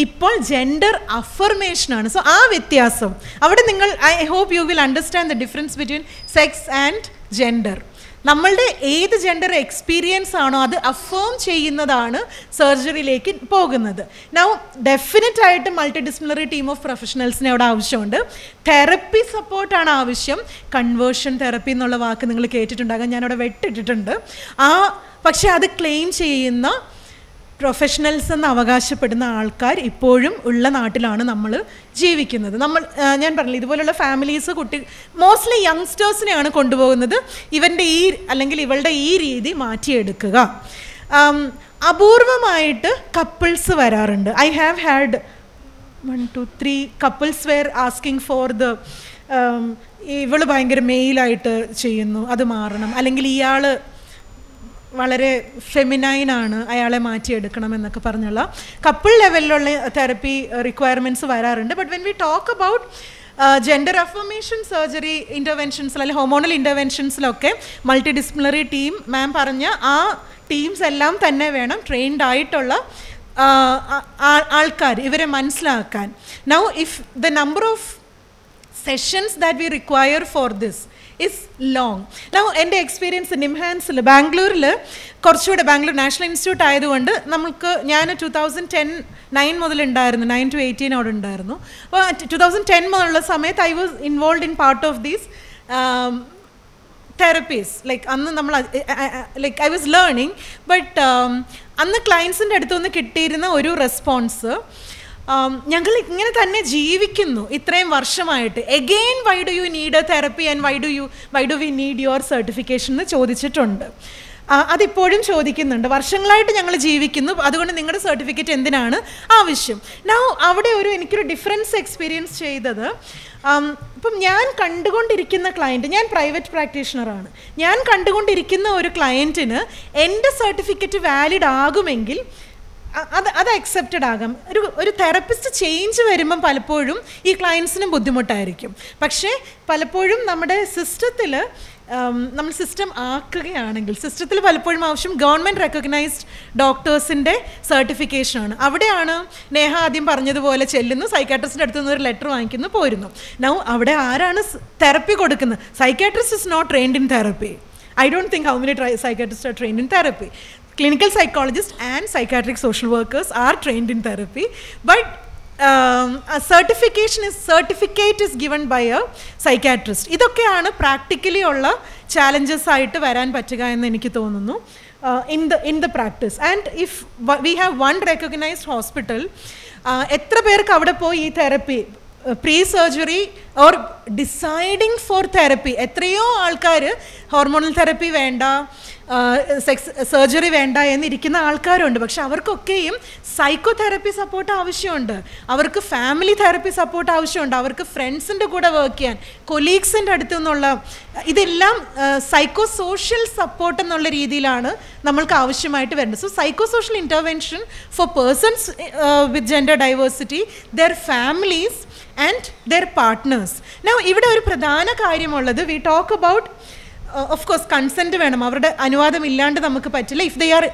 ഇപ്പോൾ ജെൻഡർ അഫർമേഷനാണ് സോ ആ വ്യത്യാസം. അവിടെ നിങ്ങൾ I hope you will understand the difference between sex and gender നമ്മളുടെ ഏത് ജെൻഡർ എക്സ്പീരിയൻസ് ആണോ അത് അഫേം ചെയ്യുന്നതാണ് സർജറിയിലേക്ക് പോകുന്നത്. നൗ ഡെഫിനറ്റ് ആയിട്ട് മൾട്ടി ഡിസിപ്ലിനറി ടീം ഓഫ് പ്രൊഫഷണൽസിനെ അവിടെ ആവശ്യമുണ്ട്. തെറപ്പി സപ്പോർട്ടാണ് ആവശ്യം. കൺവേർഷൻ തെറപ്പി എന്നുള്ള വാക്ക് നിങ്ങൾ കേട്ടിട്ടുണ്ടാകാം. ഞാനവിടെ വെട്ടിട്ടിട്ടുണ്ട്. ആ പക്ഷേ അത് ക്ലെയിം ചെയ്യുന്ന പ്രൊഫഷണൽസ് എന്ന് അവകാശപ്പെടുന്ന ആൾക്കാർ ഇപ്പോഴും ഉള്ള നാട്ടിലാണ് നമ്മൾ ജീവിക്കുന്നത്. നമ്മൾ ഞാൻ പറഞ്ഞില്ല ഇതുപോലുള്ള ഫാമിലീസ് കുട്ടി മോസ്റ്റ്ലി യങ്സ്റ്റേഴ്സിനെയാണ് കൊണ്ടുപോകുന്നത്. ഇവന്റെ ഈ അല്ലെങ്കിൽ ഇവളുടെ ഈ രീതി മാറ്റിയെടുക്കുക. അപൂർവമായിട്ട് കപ്പിൾസ് വരാറുണ്ട്. I have had one two three couples where asking for the ഇവൾ ഭയങ്കര മെയിലായിട്ട് ചെയ്യുന്നു അത് മാറണം. അല്ലെങ്കിൽ ഇയാൾ വളരെ ഫെമിനൈനാണ് അയാളെ മാറ്റിയെടുക്കണം എന്നൊക്കെ പറഞ്ഞുള്ള കപ്പിൾ ലെവലിലുള്ള തെറപ്പി റിക്വയർമെന്റ്സ് വരാറുണ്ട്. But when we talk about gender affirmation surgery ഇന്റർവെൻഷൻസിൽ അല്ലെങ്കിൽ ഹോമോണൽ ഇന്റർവെൻഷൻസിലൊക്കെ മൾട്ടി ഡിസിപ്ലിനറി ടീം മാം പറഞ്ഞ ആ ടീംസ് എല്ലാം തന്നെ വേണം ട്രെയിൻഡ് ആയിട്ടുള്ള ആൾക്കാർ ഇവരെ മനസ്സിലാക്കാൻ. Now if the number of sessions that we require for this is long now എന്റെ എക്സ്പീരിയൻസ് നിംഹാൻസിൽ ബാംഗ്ലൂരിൽ കുറച്ചുകൂടെ ബാംഗ്ലൂർ നാഷണൽ ഇൻസ്റ്റിറ്റ്യൂട്ട് ആയതുകൊണ്ട് നമുക്ക് ഞാൻ ടു തൗസൻഡ് ടെൻ നയൻ മുതൽ ഉണ്ടായിരുന്നു നയൻ ടു എയ്റ്റീൻ അവിടെ ഉണ്ടായിരുന്നു. അപ്പോൾ ടു തൗസൻഡ് ടെൻ മുതലുള്ള സമയത്ത് I was involve in part of these therapies like അന്ന് നമ്മൾ like I was learning but അന്ന് ക്ലയൻസിന്റെ അടുത്തുനിന്ന് കിട്ടിയിരുന്ന ഒരു റെസ്പോൺസ് ഞങ്ങൾ ഇങ്ങനെ തന്നെ ജീവിക്കുന്നു ഇത്രയും വർഷമായിട്ട്. Again why do you need a therapy and why do you why do we need your certification എന്ന് ചോദിച്ചിട്ടുണ്ട്. അതിപ്പോഴും ചോദിക്കുന്നുണ്ട്. വർഷങ്ങളായിട്ട് ഞങ്ങൾ ജീവിക്കുന്നു അതുകൊണ്ട് നിങ്ങളുടെ സർട്ടിഫിക്കറ്റ് എന്തിനാണ് ആവശ്യം. നൗ അവിടെ ഒരു എനിക്കൊരു ഡിഫറൻസ് എക്സ്പീരിയൻസ് ചെയ്തത്. ഇപ്പം ഞാൻ കണ്ടുകൊണ്ടിരിക്കുന്ന ക്ലയന്റ് ഞാൻ പ്രൈവറ്റ് പ്രാക്ടീഷണറാണ് ഞാൻ കണ്ടുകൊണ്ടിരിക്കുന്ന ഒരു ക്ലയന്റിന് എന്റെ സർട്ടിഫിക്കറ്റ് വാലിഡ് ആകുമെങ്കിൽ അത് അത് അക്സെപ്റ്റഡ് ആകാം. ഒരു ഒരു തെറപ്പിസ്റ്റ് ചേഞ്ച് വരുമ്പം പലപ്പോഴും ഈ ക്ലയൻസിനും ബുദ്ധിമുട്ടായിരിക്കും. പക്ഷേ പലപ്പോഴും നമ്മുടെ സിസ്റ്റത്തിൽ നമ്മൾ സിസ്റ്റം ആക്കുകയാണെങ്കിൽ സിസ്റ്റത്തിൽ പലപ്പോഴും ആവശ്യം ഗവൺമെന്റ് റെക്കഗ്നൈസ്ഡ് ഡോക്ടേഴ്സിന്റെ സർട്ടിഫിക്കേഷനാണ് അവിടെയാണ് നേഹ ആദ്യം പറഞ്ഞതുപോലെ ചെല്ലുന്നു സൈക്കാട്രിസ്റ്റിന്റെ അടുത്ത് നിന്ന് ഒരു ലെറ്റർ വാങ്ങിക്കുന്നു പോരുന്നു. നൗ അവിടെ ആരാണ് തെറപ്പി കൊടുക്കുന്നത്? Psychiatrist is not trained in therapy I don't think how many try psychiatrist are trained in therapy clinical psychologists and psychiatric social workers are trained in therapy but um, a certification is certificate is given by a psychiatrist ഇതൊക്കെയാണ് practically ഉള്ള challenges ആയിട്ട് വരാൻ പറ്റുക എന്ന് എനിക്ക് തോന്നുന്നു in the in the practice and if we have one recognised hospital എത്ര പേർക്ക് അവിടെ പോയി ഈ therapy pre surgery or deciding for therapy. എത്രയോ ആൾക്കാർ ഹോർമോണൽ തെറപ്പി വേണ്ട സെക്സ് സർജറി വേണ്ട എന്നിരിക്കുന്ന ആൾക്കാരുണ്ട്. പക്ഷെ അവർക്കൊക്കെയും സൈക്കോ തെറപ്പി സപ്പോർട്ട് ആവശ്യമുണ്ട്. അവർക്ക് ഫാമിലി തെറപ്പി സപ്പോർട്ട് ആവശ്യമുണ്ട്. അവർക്ക് ഫ്രണ്ട്സിന്റെ കൂടെ വർക്ക് ചെയ്യാൻ കൊലീഗ്സിന്റെ അടുത്തു നിന്നുള്ള ഇതെല്ലാം സൈക്കോ സോഷ്യൽ സപ്പോർട്ട് എന്നുള്ള രീതിയിലാണ് നമ്മൾക്ക് ആവശ്യമായിട്ട് വരുന്നത്. So psycho social intervention for persons with gender diversity their families and their partners now ഇവിടെ ഒരു പ്രധാന കാര്യമുള്ളത് we talk about of course consent വേണം. അവരുടെ അനുവാദം ഇല്ലാണ്ട് നമുക്ക് പറ്റില്ല. If they are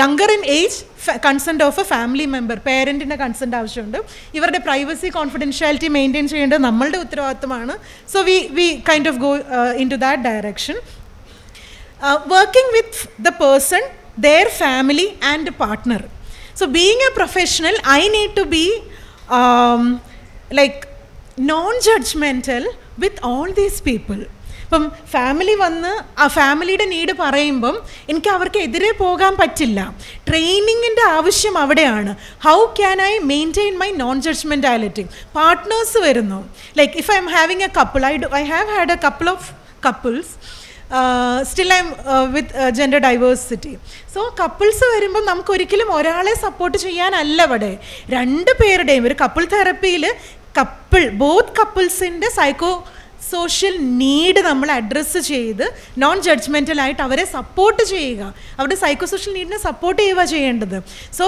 younger in age consent of a family member പേരന്റിന്റെ consent ആവശ്യമുണ്ട്. ഇവരുടെ പ്രൈവസി കോൺഫിഡൻഷ്യാലിറ്റി മെയിന്റെയിൻ ചെയ്യേണ്ടത് നമ്മളുടെ ഉത്തരവാദിത്തമാണ് so we we kind of go into that direction working with the person their family and partner so being a professional I need to be um, like judgemental with all these people ഇപ്പം family വന്ന് ആ ഫാമിലിയുടെ need പറയുമ്പം എനിക്ക് അവർക്ക് എതിരെ പോകാൻ പറ്റില്ല. ട്രെയിനിങ്ങിന്റെ ആവശ്യം അവിടെയാണ്. How can I maintain my non judgementality partners വരുന്നു like if I'm having a couple I I have had a couple of couples still I'm with gender diversity so couples വരുമ്പം നമുക്ക് ഒരിക്കലും ഒരാളെ സപ്പോർട്ട് ചെയ്യാനല്ല അവിടെ. രണ്ട് പേരുടെയും ഒരു കപ്പിൾ തെറപ്പിയിൽ കപ്പിൾ ബോത്ത് കപ്പിൾസിന്റെ സൈക്കോ സോഷ്യൽ നീഡ് നമ്മൾ അഡ്രസ്സ് ചെയ്ത് നോൺ ജഡ്ജ്മെന്റലായിട്ട് അവരെ സപ്പോർട്ട് ചെയ്യുക. അവരുടെ സൈക്കോ സോഷ്യൽ നീഡിനെ സപ്പോർട്ട് ചെയ്യുക ചെയ്യേണ്ടത്. സോ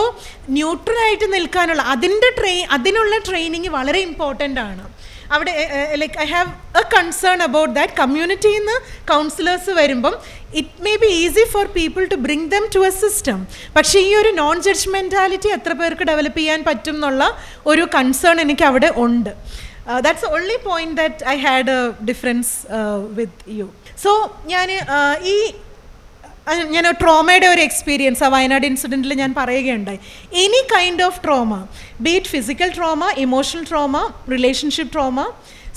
ന്യൂട്രലായിട്ട് നിൽക്കാനുള്ള അതിന്റെ ട്രെയി അതിനുള്ള ട്രെയിനിങ് വളരെ ഇമ്പോർട്ടന്റ് ആണ്. അവിടെ like I have a concern about that കമ്മ്യൂണിറ്റിയിൽ നിന്ന് കൗൺസിലേഴ്സ് വരുമ്പം it may be easy for people to bring them to a system പക്ഷേ ഈ ഒരു നോൺ ജഡ്ജ്മെന്റാലിറ്റി എത്ര പേർക്ക് ഡെവലപ്പ് ചെയ്യാൻ പറ്റും എന്നുള്ള ഒരു കൺസേൺ എനിക്ക് അവിടെ ഉണ്ട്. That's only point that I had a difference with you so ഞാൻ ഈ ഞാൻ ട്രോമയുടെ ഒരു എക്സ്പീരിയൻസ് ആ വയനാട് ഇൻസിഡന്റിൽ ഞാൻ പറയുകയുണ്ടായി. Any kind of trauma be it physical trauma emotional trauma relationship trauma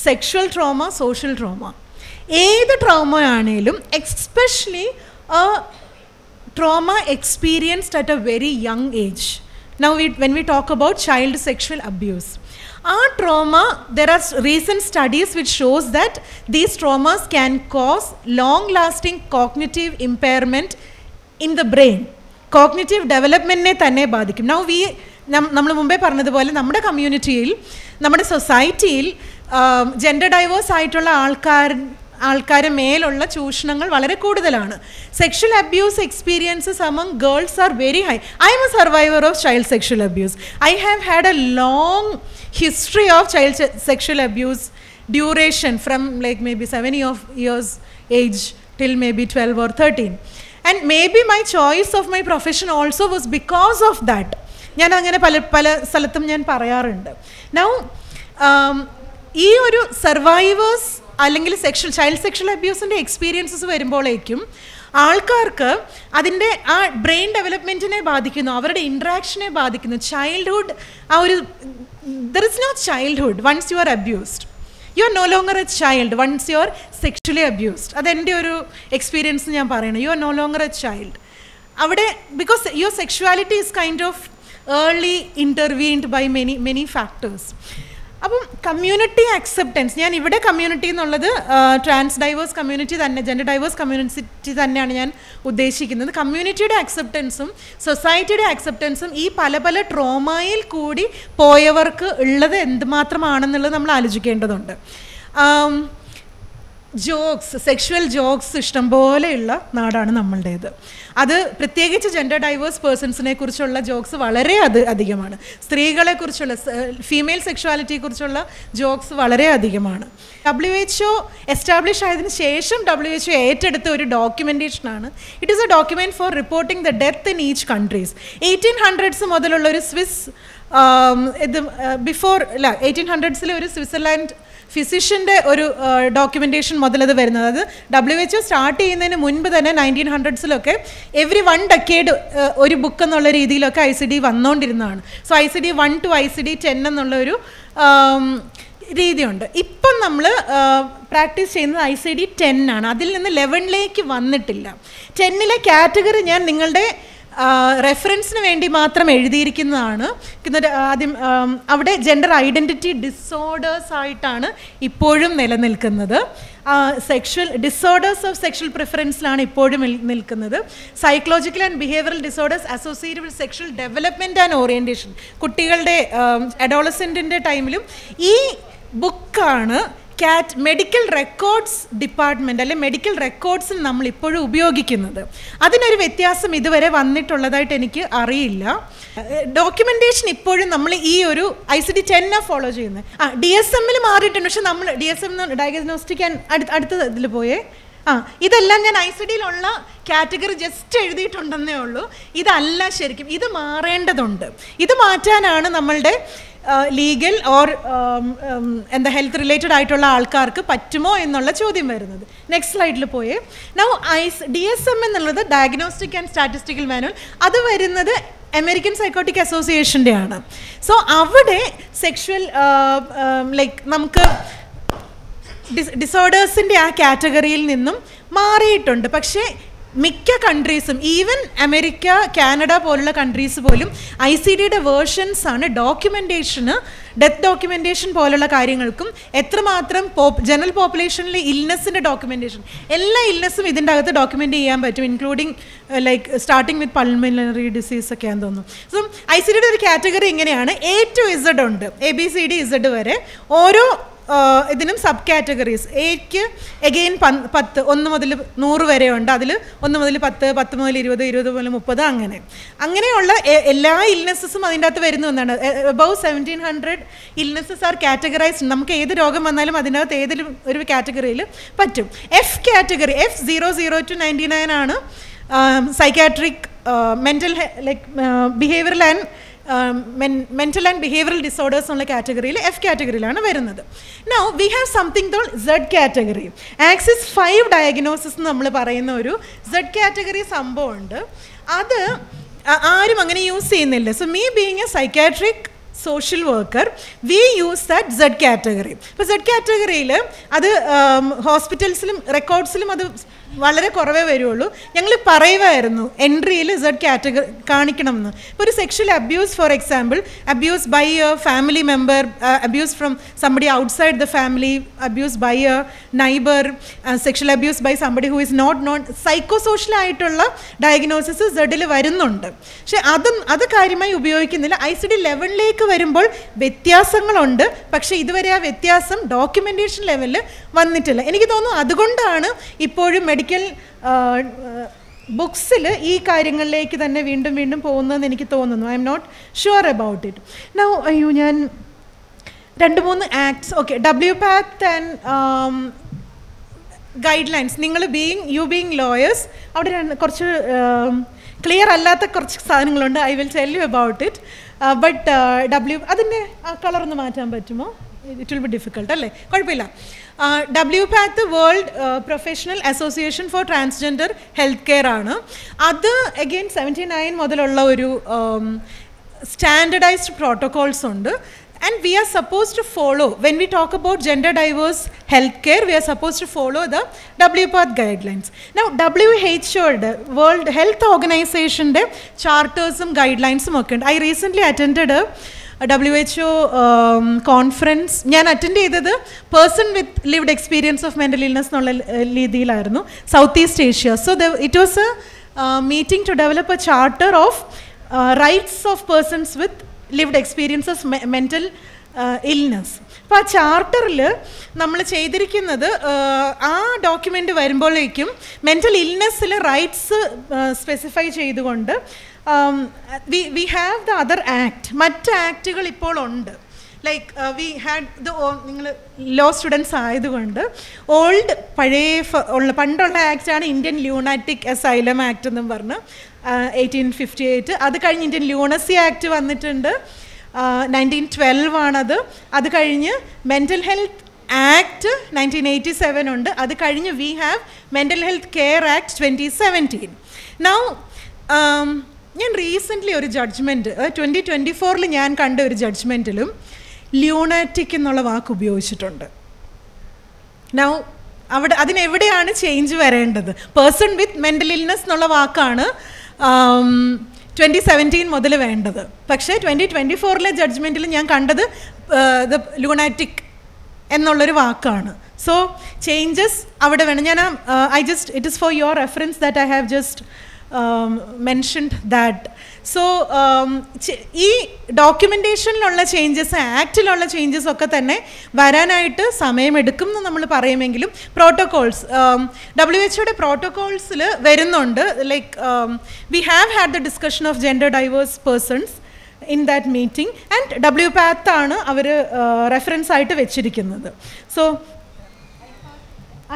sexual trauma social trauma ഏത് ട്രോമ ആണേലും especially trauma experienced at a very young age now we when we talk about child sexual abuse ആ trauma there are recent studies which shows that these traumas can cause long lasting cognitive impairment in the brain cognitive ഡെവലപ്മെന്റിനെ തന്നെ ബാധിക്കും. Now we നമ്മൾ മുമ്പേ പറഞ്ഞതുപോലെ നമ്മുടെ കമ്മ്യൂണിറ്റിയിൽ നമ്മുടെ സൊസൈറ്റിയിൽ ജെൻഡർ ഡൈവേഴ്സ് ആയിട്ടുള്ള ആൾക്കാർ ആൾക്കാരെ മേലുള്ള ചൂഷണങ്ങൾ വളരെ കൂടുതലാണ്. Sexual abuse experiences among girls are very high I'm a survivor of child sexual abuse I have had a long history of child sexual abuse duration from like maybe seven maybe years age till maybe twelve 12 thirteen 13 maybe my choice of my profession also was because of that ഞാൻ അങ്ങനെ പല പല സ്ഥലത്തും ഞാൻ പറയാറുണ്ട്. Now ഈ ഒരു survivors അല്ലെങ്കിൽ സെക്ഷൽ ചൈൽഡ് സെക്ഷൽ അബ്യൂസിന്റെ എക്സ്പീരിയൻസസ് വരുമ്പോഴേക്കും ആൾക്കാർക്ക് അതിന്റെ ആ ബ്രെയിൻ ഡെവലപ്മെന്റിനെ ബാധിക്കുന്നു അവരുടെ ഇൻട്രാക്ഷനെ ബാധിക്കുന്നു. ചൈൽഡ്ഹുഡ് ആ ഒരു there is no childhood once you are abused you are no longer a child once you are sexually abused അതെന്റെ ഒരു എക്സ്പീരിയൻസ് ഞാൻ പറയുന്നത് you are no longer a child അവിടെ because your sexuality is kind of early intervened by many many factors അപ്പം community acceptance ഞാൻ ഇവിടെ community എന്നുള്ളത് trans diverse community തന്നെ ജെൻഡർ ഡൈവേഴ്സ് കമ്മ്യൂണിറ്റി തന്നെയാണ് ഞാൻ ഉദ്ദേശിക്കുന്നത്. കമ്മ്യൂണിറ്റിയുടെ അക്സെപ്റ്റൻസും സൊസൈറ്റിയുടെ അക്സെപ്റ്റൻസും ഈ പല പല ട്രോമയിൽ കൂടി പോയവർക്ക് ഉള്ളത് എന്തുമാത്രമാണെന്നുള്ളത് നമ്മൾ ആലോചിക്കേണ്ടതുണ്ട്. ജോക്സ് സെക്ഷുവൽ ജോക്സ് ഇഷ്ടംപോലെയുള്ള നാടാണ് നമ്മളുടേത്. അത് പ്രത്യേകിച്ച് ജെൻഡർ ഡൈവേഴ്സ് പേഴ്സൺസിനെ കുറിച്ചുള്ള ജോക്സ് വളരെ അത് അധികമാണ്. സ്ത്രീകളെ കുറിച്ചുള്ള ഫീമെയിൽ സെക്ഷുവാലിറ്റിയെ കുറിച്ചുള്ള ജോക്സ് വളരെ അധികമാണ്. ഡബ്ല്യു എച്ച് ഒ എസ്റ്റാബ്ലിഷ് ആയതിനു ശേഷം ഡബ്ല്യു എച്ച് ഒ ഏറ്റെടുത്ത ഒരു ഡോക്യുമെന്റേഷനാണ് it is a document for reporting the death in each countries eighteen hundreds മുതലുള്ള ഒരു സ്വിസ് ഇത് ബിഫോർ അല്ല എയ്റ്റീൻ ഹൺഡ്രഡ്സിലെ ഒരു സ്വിറ്റ്സർലാൻഡ് ഫിസിഷ്യന്റെ ഒരു ഡോക്യുമെന്റേഷൻ മുതലത് വരുന്നത്. അത് ഡബ്ല്യു എച്ച് സ്റ്റാർട്ട് ചെയ്യുന്നതിന് മുൻപ് തന്നെ നയന്റീൻ ഹൺഡ്രഡ്സിലൊക്കെ എവറി വൺ ഡക്കേഡ് ഒരു ബുക്ക് എന്നുള്ള രീതിയിലൊക്കെ I C D വന്നുകൊണ്ടിരുന്നതാണ് so I C D one two I C D ten എന്നുള്ളൊരു രീതിയുണ്ട്. ഇപ്പം നമ്മൾ പ്രാക്ടീസ് ചെയ്യുന്നത് ഐ സി ഡി ടെൻ ആണ്. അതിൽ നിന്ന് ലെവനിലേക്ക് വന്നിട്ടില്ല. ടെന്നിലെ കാറ്റഗറി ഞാൻ നിങ്ങളുടെ റെഫറൻസിന് വേണ്ടി മാത്രം എഴുതിയിരിക്കുന്നതാണ്. ആദ്യം അവിടെ ജെൻഡർ ഐഡന്റിറ്റി ഡിസോർഡേഴ്സ് ആയിട്ടാണ് ഇപ്പോഴും നിലനിൽക്കുന്നത്. സെക്ഷൽ ഡിസോർഡേഴ്സ് ഓഫ് സെക്ഷൽ പ്രിഫറൻസിലാണ് ഇപ്പോഴും നിൽക്കുന്നത്. Psychological and behavioural disorders associated with sexual development and orientation കുട്ടികളുടെ അഡോളസെന്റിന്റെ ടൈമിലും ഈ ബുക്കാണ് കാറ്റ് മെഡിക്കൽ റെക്കോർഡ്സ് ഡിപ്പാർട്ട്മെന്റ് അല്ലെ മെഡിക്കൽ റെക്കോർഡ്സിൽ നമ്മൾ ഇപ്പോഴും ഉപയോഗിക്കുന്നത്. അതിനൊരു വ്യത്യാസം ഇതുവരെ വന്നിട്ടുള്ളതായിട്ട് എനിക്ക് അറിയില്ല. ഡോക്യുമെന്റേഷൻ ഇപ്പോഴും നമ്മൾ ഈ ഒരു ഐ സി ഡി ടെന്നെ ഫോളോ ചെയ്യുന്നത്. ആ ഡി എസ് എമ്മിൽ മാറിയിട്ടുണ്ട്. പക്ഷെ നമ്മൾ ഡി എസ് എം ഡയഗ്നോസ്റ്റിക് അടുത്ത അടുത്ത ഇതിൽ പോയേ. ആ ഇതെല്ലാം ഞാൻ ഐ സി ഡിയിലുള്ള കാറ്റഗറി ജസ്റ്റ് എഴുതിയിട്ടുണ്ടെന്നേ ഉള്ളൂ. ഇതല്ല ശരിക്കും ഇത് മാറേണ്ടതുണ്ട്. ഇത് മാറ്റാനാണ് നമ്മളുടെ ലീഗൽ ഓർ എന്താ ഹെൽത്ത് റിലേറ്റഡ് ആയിട്ടുള്ള ആൾക്കാർക്ക് പറ്റുമോ എന്നുള്ള ചോദ്യം വരുന്നത്. നെക്സ്റ്റ് സ്ലൈഡിൽ പോയേ. നൗ ഐസ് ഡി എസ് എം എന്നുള്ളത് ഡയഗ്നോസ്റ്റിക് ആൻഡ് സ്റ്റാറ്റിസ്റ്റിക്കൽ മാനുവൽ അത് വരുന്നത് അമേരിക്കൻ സൈക്കോട്ടിക് അസോസിയേഷന്റെ ആണ്. സോ അവിടെ സെക്ഷുവൽ ലൈക്ക് നമുക്ക് ഡിസ് ഡിസോർഡേഴ്സിന്റെ ആ കാറ്റഗറിയിൽ നിന്നും മാറിയിട്ടുണ്ട്. പക്ഷേ മിക്ക കൺട്രീസും ഈവൻ അമേരിക്ക കാനഡ പോലുള്ള കൺട്രീസ് പോലും ഐ സി ഡിയുടെ വേർഷൻസ് ആണ് ഡോക്യുമെന്റേഷന് ഡെത്ത് ഡോക്യുമെന്റേഷൻ പോലുള്ള കാര്യങ്ങൾക്കും എത്രമാത്രം പോപ്പ് ജനറൽ പോപ്പുലേഷനിലെ ഇൽനെസ്സിന്റെ ഡോക്യുമെന്റേഷൻ എല്ലാ ഇൽനെസ്സും ഇതിന്റെ അകത്ത് ഡോക്യുമെന്റ് ചെയ്യാൻ പറ്റും including like starting with pulmonary disease ഒക്കെ ആണെന്ന് തോന്നുന്നു. സോ ഐ സി ഡിയുടെ ഒരു കാറ്റഗറി ഇങ്ങനെയാണ് എ ടു ഇസഡ് ഉണ്ട്. A B C D Z വരെ ഓരോ ഇതിനും സബ് കാറ്റഗറീസ് എക്ക് എഗെയിൻ പത്ത് ഒന്ന് മുതൽ നൂറ് വരെ ഉണ്ട് അതിൽ ഒന്ന് മുതൽ പത്ത് പത്ത് മുതൽ ഇരുപത് ഇരുപത് മുതൽ മുപ്പത് അങ്ങനെ. അങ്ങനെയുള്ള എല്ലാ ഇൽനെസ്സസും അതിന്റെ അകത്ത് വരുന്നു എന്നാണ് above seventeen hundred illnesses are categorised നമുക്ക് ഏത് രോഗം വന്നാലും അതിന്റെ അകത്ത് ഒരു കാറ്റഗറിയിൽ പറ്റും. F category F zero zero to ninety nine ആണ് psychiatric mental like behavioural and mental and behavioural disorders എന്നുള്ള കാറ്റഗറിയിൽ എഫ് കാറ്റഗറിയിലാണ് വരുന്നത്. Now we have something told Z category axis five diagnosis എന്ന് നമ്മൾ പറയുന്ന ഒരു സെഡ് കാറ്റഗറി സംഭവമുണ്ട്. അത് ആരും അങ്ങനെ യൂസ് ചെയ്യുന്നില്ല. So me being a psychiatric social worker we use that Z category ഇപ്പോൾ സെഡ് കാറ്റഗറിയിൽ അത് ഹോസ്പിറ്റൽസിലും റെക്കോർഡ്സിലും അത് വളരെ കുറവേ വരുള്ളൂ. ഞങ്ങൾ പറയുമായിരുന്നു എൻട്രിയിൽ സെഡ് കാറ്റഗറി കാണിക്കണം എന്ന് ഇപ്പോൾ ഒരു sexual abuse for example abuse by a family member abuse from somebody outside the family abuse by a neighbour sexual abuse by somebody who is not non psycho social ആയിട്ടുള്ള diagnosis സെഡിൽ വരുന്നുണ്ട്. പക്ഷേ അത് അത് കാര്യമായി ഉപയോഗിക്കുന്നില്ല. ഐ സി ഡി ലെവലിലേക്ക് വരുമ്പോൾ വ്യത്യാസങ്ങളുണ്ട്. പക്ഷേ ഇതുവരെ ആ വ്യത്യാസം ഡോക്യുമെന്റേഷൻ ലെവലിൽ വന്നിട്ടില്ല. എനിക്ക് തോന്നുന്നു അതുകൊണ്ടാണ് ഇപ്പോഴും മെഡിക്കൽ ബുക്സിൽ ഈ കാര്യങ്ങളിലേക്ക് തന്നെ വീണ്ടും വീണ്ടും പോകുന്നതെന്ന് എനിക്ക് തോന്നുന്നു. I'm not sure about it now അയ്യോ ഞാൻ രണ്ട് മൂന്ന് acts okay W PATH and guidelines നിങ്ങൾ ബീയിങ് യു ബീയിങ് ലോയേഴ്സ് അവിടെ കുറച്ച് ക്ലിയർ അല്ലാത്ത കുറച്ച് സാധനങ്ങളുണ്ട്. I will tell you about it but W അതിന്റെ ആ കളർ ഒന്ന് മാറ്റാൻ പറ്റുമോ? ഇറ്റ് വിൽ ബി ഡിഫിക്കൾട്ട് അല്ലേ? കുഴപ്പമില്ല. W PATH world professional association for transgender health care ആണ്. അത് അഗെയിൻ സെവന്റി നയൻ മുതലുള്ള ഒരു സ്റ്റാൻഡർഡൈസ്ഡ് പ്രോട്ടോകോൾസ് ഉണ്ട്. And we are supposed to follow when we talk about gender diverse healthcare we are supposed to follow the WPATH guidelines. Now WHO World Health Organization guide ലൈൻസും ഒക്കെ ഉണ്ട്. I recently attend W H O conference ഞാൻ attend ചെയ്തത് person with lived experience of mental illness എന്നുള്ള രീതിയിലായിരുന്നു. South East Asia so the it was a meeting to develop a charter of rights of persons with lived experience of mental illness അപ്പോൾ ആ ചാർട്ടറിൽ നമ്മൾ ചെയ്തിരിക്കുന്നത് ആ document വരുമ്പോഴേക്കും mental ഇൽനെസ്സിൽ റൈറ്റ്സ് സ്പെസിഫൈ ചെയ്തുകൊണ്ട് we have the other act മറ്റ് ആക്റ്റുകൾ ഇപ്പോൾ ഉണ്ട്. ലൈക്ക് വി ഹാഡ് ദ നിങ്ങൾ ലോ സ്റ്റുഡൻസ് ആയതുകൊണ്ട് ഓൾഡ് പഴയ ഉള്ള പണ്ടുള്ള ആക്റ്റാണ് ഇന്ത്യൻ ലൂണാറ്റിക് അസൈലം ആക്ട് എന്നും പറഞ്ഞ് എയ്റ്റീൻ ഫിഫ്റ്റി എയ്റ്റ് അത് കഴിഞ്ഞ് ഇന്ത്യൻ ലൂണസി ആക്ട് വന്നിട്ടുണ്ട്. നയന്റീൻ ട്വൽവ് ആണത്. അത് കഴിഞ്ഞ് mental health act nineteen eighty seven ഉണ്ട്. അത് കഴിഞ്ഞ് we have mental health care act twenty seventeen now ഞാൻ റീസെന്റ്ലി ഒരു ജഡ്ജ്മെന്റ് ട്വന്റി ട്വന്റി ഫോറിൽ ഞാൻ കണ്ട ഒരു ജഡ്ജ്മെന്റിലും ല്യൂണാറ്റിക് എന്നുള്ള വാക്ക് ഉപയോഗിച്ചിട്ടുണ്ട്. നൗ അവിടെ അതിനെവിടെയാണ് ചേഞ്ച് വരേണ്ടത്? പേഴ്സൺ വിത്ത് മെന്റൽ ഇൽനെസ് എന്നുള്ള വാക്കാണ് ട്വന്റി സെവന്റീൻ മുതൽ വേണ്ടത്. പക്ഷേ ട്വന്റി ട്വന്റി ഫോറിലെ ജഡ്ജ്മെന്റിൽ ഞാൻ കണ്ടത് ദ ലൂണാറ്റിക് എന്നുള്ളൊരു വാക്കാണ്. സോ ചേഞ്ചസ് അവിടെ വേണം. ഞാൻ I just it is for your reference that I have just mentioned that so ഈ ഡോക്യുമെന്റേഷനിലുള്ള ചേഞ്ചസ് ആക്റ്റിലുള്ള ചേഞ്ചസ് ഒക്കെ തന്നെ വരാനായിട്ട് സമയമെടുക്കും എന്ന് നമ്മൾ പറയുമെങ്കിലും പ്രോട്ടോകോൾസ് ഡബ്ല്യു എച്ച്ഒയുടെ പ്രോട്ടോകോൾസിൽ വരുന്നുണ്ട്. Like we have had the discussion of gender diverse persons in that meeting and W പാത്താണ് അവർ റെഫറൻസ് ആയിട്ട് വെച്ചിരിക്കുന്നത്. സോ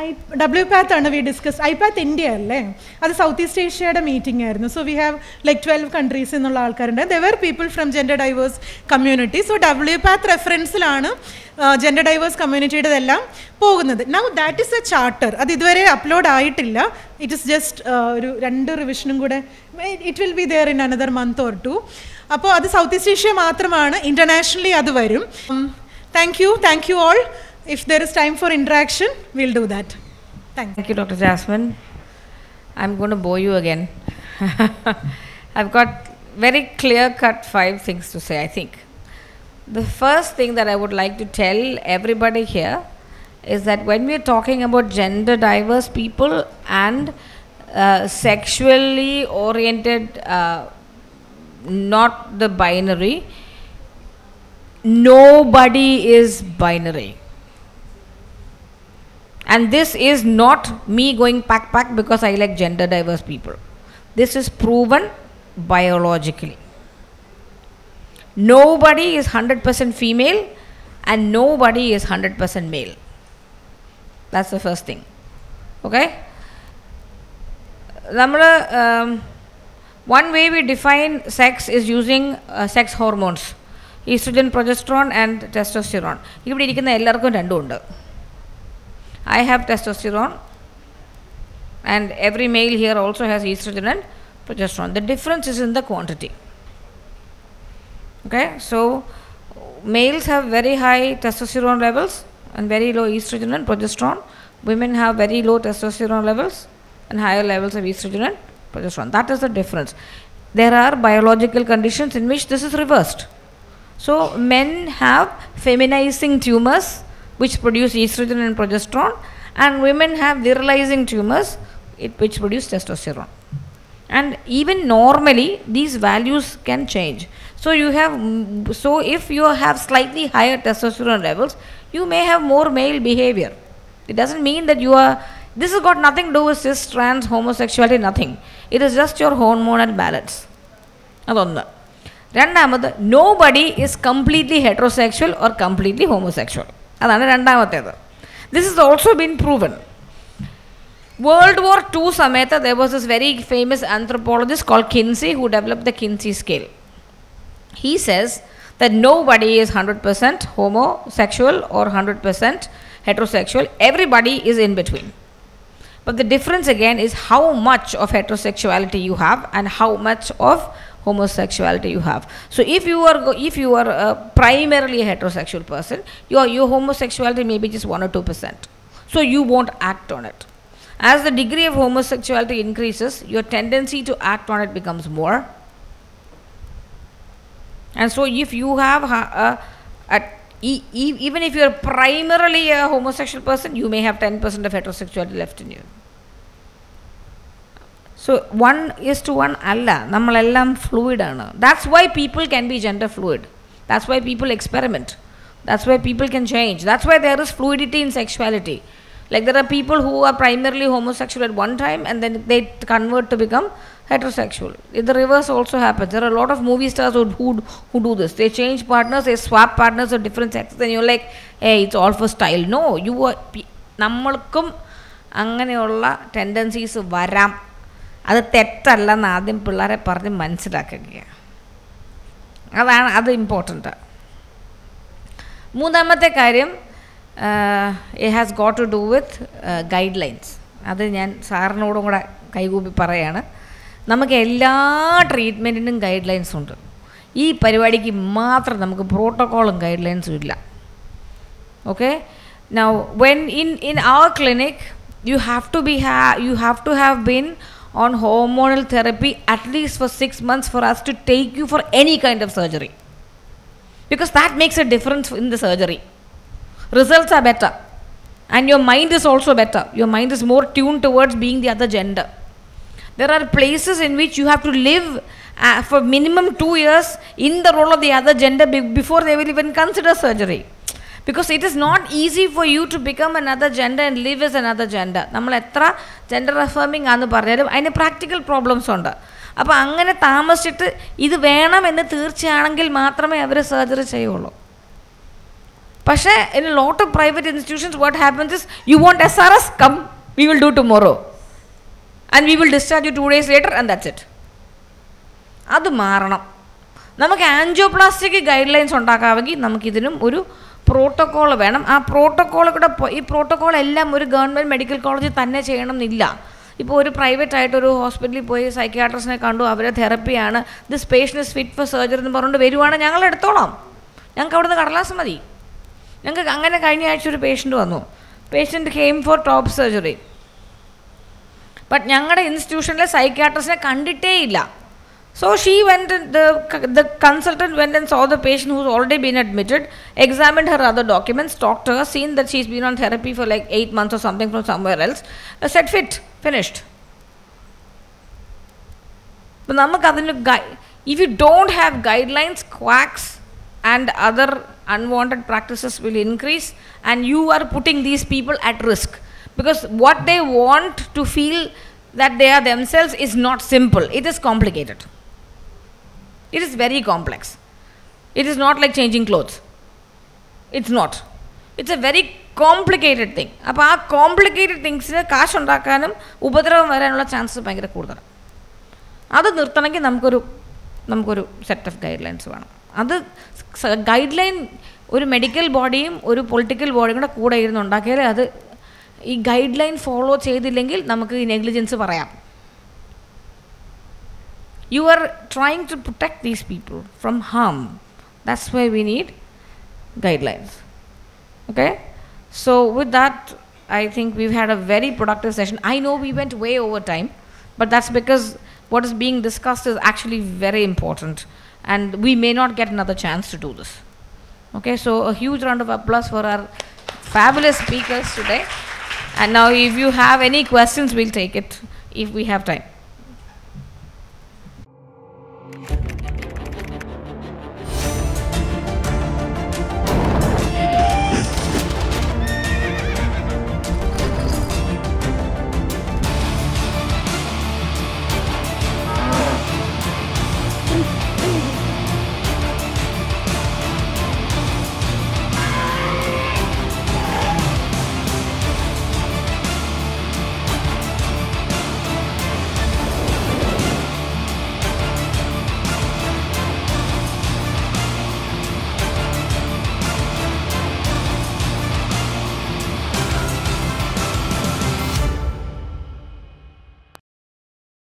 ഐ ഡബ്ല്യു പാത്ത് ആണ് we discuss I PATH India അല്ലേ? അത് സൗത്ത് ഈസ്റ്റ് ഏഷ്യയുടെ മീറ്റിംഗ് ആയിരുന്നു. So we have like twelve countries എന്നുള്ള ആൾക്കാരുണ്ട്. There people from gender diverse community so W PATH റെഫറൻസിലാണ് gender diverse കമ്മ്യൂണിറ്റിയുടെതെല്ലാം പോകുന്നത്. Now that is a charter അത് ഇതുവരെ അപ്ലോഡ് ആയിട്ടില്ല. ഇറ്റ് ഇസ് ജസ്റ്റ് ഒരു രണ്ട് റിവിഷനും കൂടെ it will be there in another month or two അപ്പോൾ അത് സൗത്ത് ഈസ്റ്റ് ഏഷ്യ മാത്രമാണ്. ഇന്റർനാഷണലി അത് വരും. Thank you thank you all if there is time for interaction, we'll do that. Thank you, Dr. Jasmine. I'm going to bore you again. I've got very clear cut five things to say, I think. The first thing that I would like to tell everybody here is that when we're talking about gender diverse people and uh, sexually oriented, uh, not the binary, nobody is binary. And this is not me going pack pack because I like gender diverse people. This is proven biologically. Nobody is 100% female and nobody is 100% male. That's the first thing. Okay? നമ്മൾ one way we define sex is using uh, sex hormones oestrogen progesterone and testosterone ഇവിടെ ഇരിക്കുന്ന എല്ലാവർക്കും രണ്ടും ഉണ്ട് I have testosterone, and every male here also has estrogen and progesterone. The difference is in the quantity. Okay, so males have very high testosterone levels and very low estrogen and progesterone. Women have very low testosterone levels and higher levels of estrogen and progesterone. That is the difference. There are biological conditions in which this is reversed. So, men have feminizing tumors which produce estrogen and progesterone, and women have virilizing tumors it, which produce testosterone. And even normally, these values can change. So, you have mm, so if you have slightly higher testosterone levels, you may have more male behavior. It doesn't mean that you are. This has got nothing to do with cis, trans, homosexuality, nothing. It is just your hormonal balance. അതൊന്ന് രണ്ടാമത് nobody is completely heterosexual or completely homosexual അതാണ് രണ്ടാമത്തേത് this is also been proven world war two സമയത്ത് there was this very famous anthropologist call Kinsey who develop the Kinsey scale he says that nobody is 100% homosexual or 100% heterosexual everybody is in between but the difference again is how much of heterosexuality you have and how much of homosexuality you have. So if you are if you are uh, primarily a heterosexual person your your homosexuality may be just 1 or 2% so you won't act on it. As the degree of homosexuality increases your tendency to act on it becomes more. And so, if you have ha- uh, at e- e- even if you are primarily a homosexual person, you may have 10% of heterosexuality left in you. So, one is to one അല്ല നമ്മളെല്ലാം fluid ആണ് that's why people can be gender fluid that's why people experiment That's why people can change. That's why there is fluidity in sexuality. Like there are people who are primarily homosexual at one time and then they convert to become heterosexual. The reverse also happens. There are a lot of movie stars who, who, who do this. They change partners, they swap partners of different sexes, and you're like, hey, it's all for style. No. നമ്മൾക്കും അങ്ങനെയുള്ള tendencies വരാം അത് തെറ്റല്ലെന്ന് ആദ്യം പിള്ളേരെ പറഞ്ഞ് മനസ്സിലാക്കുകയാണ് അതാണ് അത് ഇമ്പോർട്ടന്റ് മൂന്നാമത്തെ കാര്യം it has got to do with guidelines അത് ഞാൻ സാറിനോടും കൂടെ കൈകൂപ്പി പറയാണ്. നമുക്ക് എല്ലാ ട്രീറ്റ്മെന്റിനും ഗൈഡ് ലൈൻസ് ഉണ്ട്. ഈ പരിപാടിക്ക് മാത്രം നമുക്ക് പ്രോട്ടോക്കോളും ഗൈഡ് ലൈൻസും ഇല്ല. Okay now when in in our clinic you have to be ha you have to have been on hormonal therapy at least for 6 months for us to take you for any kind of surgery. Because that makes a difference in the surgery. Results are better. And your mind is also better. Your mind is more tuned towards being the other gender. There are places in which you have to live uh, for minimum 2 years in the role of the other gender be- before they will even consider surgery because it is not easy for you to become another gender and live as another gender നമ്മൾ എത്ര gender അഫേമിംഗ് ആണെന്ന് പറഞ്ഞാലും അതിന് practical problems ഉണ്ട്. അപ്പോൾ അങ്ങനെ താമസിച്ചിട്ട് ഇത് വേണമെന്ന് തീർച്ചയാണെങ്കിൽ മാത്രമേ അവർ സർജറി ചെയ്യുള്ളൂ. പക്ഷേ in lot of private institutions what happens is you want S R S come we will do tomorrow and we will discharge you two days later and that's it അത് മാറണം. നമുക്ക് ആൻജിയോപ്ലാസ്റ്റിക് ഗൈഡ് ലൈൻസ് ഉണ്ടാക്കാമെങ്കിൽ നമുക്കിതിനും ഒരു protocol വേണം. ആ protocol കൂടെ ഈ പ്രോട്ടോക്കോൾ എല്ലാം ഒരു ഗവൺമെന്റ് മെഡിക്കൽ കോളേജിൽ തന്നെ ചെയ്യണം എന്നില്ല ഇപ്പോൾ ഒരു പ്രൈവറ്റ് ആയിട്ട് ഒരു ഹോസ്പിറ്റലിൽ പോയി സൈക്യാട്രിസ്റ്റിനെ കണ്ടു അവരെ തെറപ്പിയാണ്. This patient is fit for surgery എന്ന് പറഞ്ഞുകൊണ്ട് വരുവാണെങ്കിൽ ഞങ്ങൾ എടുത്തോളാം. ഞങ്ങൾക്ക് അവിടുന്ന് കടലാസ് മതി. ഞങ്ങൾക്ക് അങ്ങനെ കഴിഞ്ഞ ആഴ്ച ഒരു പേഷ്യന്റ് വന്നു. Patient came for top surgery but ഞങ്ങളുടെ ഇൻസ്റ്റിറ്റ്യൂഷനിലെ സൈക്യാട്രിസ്റ്റിനെ കണ്ടിട്ടേ ഇല്ല So she went, the, the consultant went and saw the patient who's already been admitted, examined her other documents, talked to her, seen that she's been on therapy for like eight months or something from somewhere else, uh, said fit, finished. But if you don't have guidelines, quacks and other unwanted practices will increase and you are putting these people at risk because what they want to feel that they are themselves is not simple, it is complicated. It is very complex. It is not like changing clothes. It's not. It's a very complicated thing അപ്പോൾ ആ complicated തിങ്സിന് കാശുണ്ടാക്കാനും ഉപദ്രവം വരാനുള്ള chance ഭയങ്കര കൂടുതലാണ് അത് നിർത്തണമെങ്കിൽ നമുക്കൊരു നമുക്കൊരു set of guide lines വേണം അത് ഗൈഡ് ലൈൻ ഒരു മെഡിക്കൽ ബോഡിയും ഒരു പൊളിറ്റിക്കൽ ബോഡിയും കൂടെ കൂടെ ഇരുന്ന് ഉണ്ടാക്കിയാൽ അത് ഈ ഗൈഡ് ലൈൻ ഫോളോ ചെയ്തില്ലെങ്കിൽ നമുക്ക് ഈ നെഗ്ലിജൻസ് പറയാം you are trying to protect these people from harm. That's why we need guidelines. Okay? So, with that, I think we've had a very productive session. I know we went way over time, but that's because what is being discussed is actually very important, and we may not get another chance to do this. Okay, so a huge round of applause for our fabulous speakers today. And now, if you have any questions, we'll take it if we have time.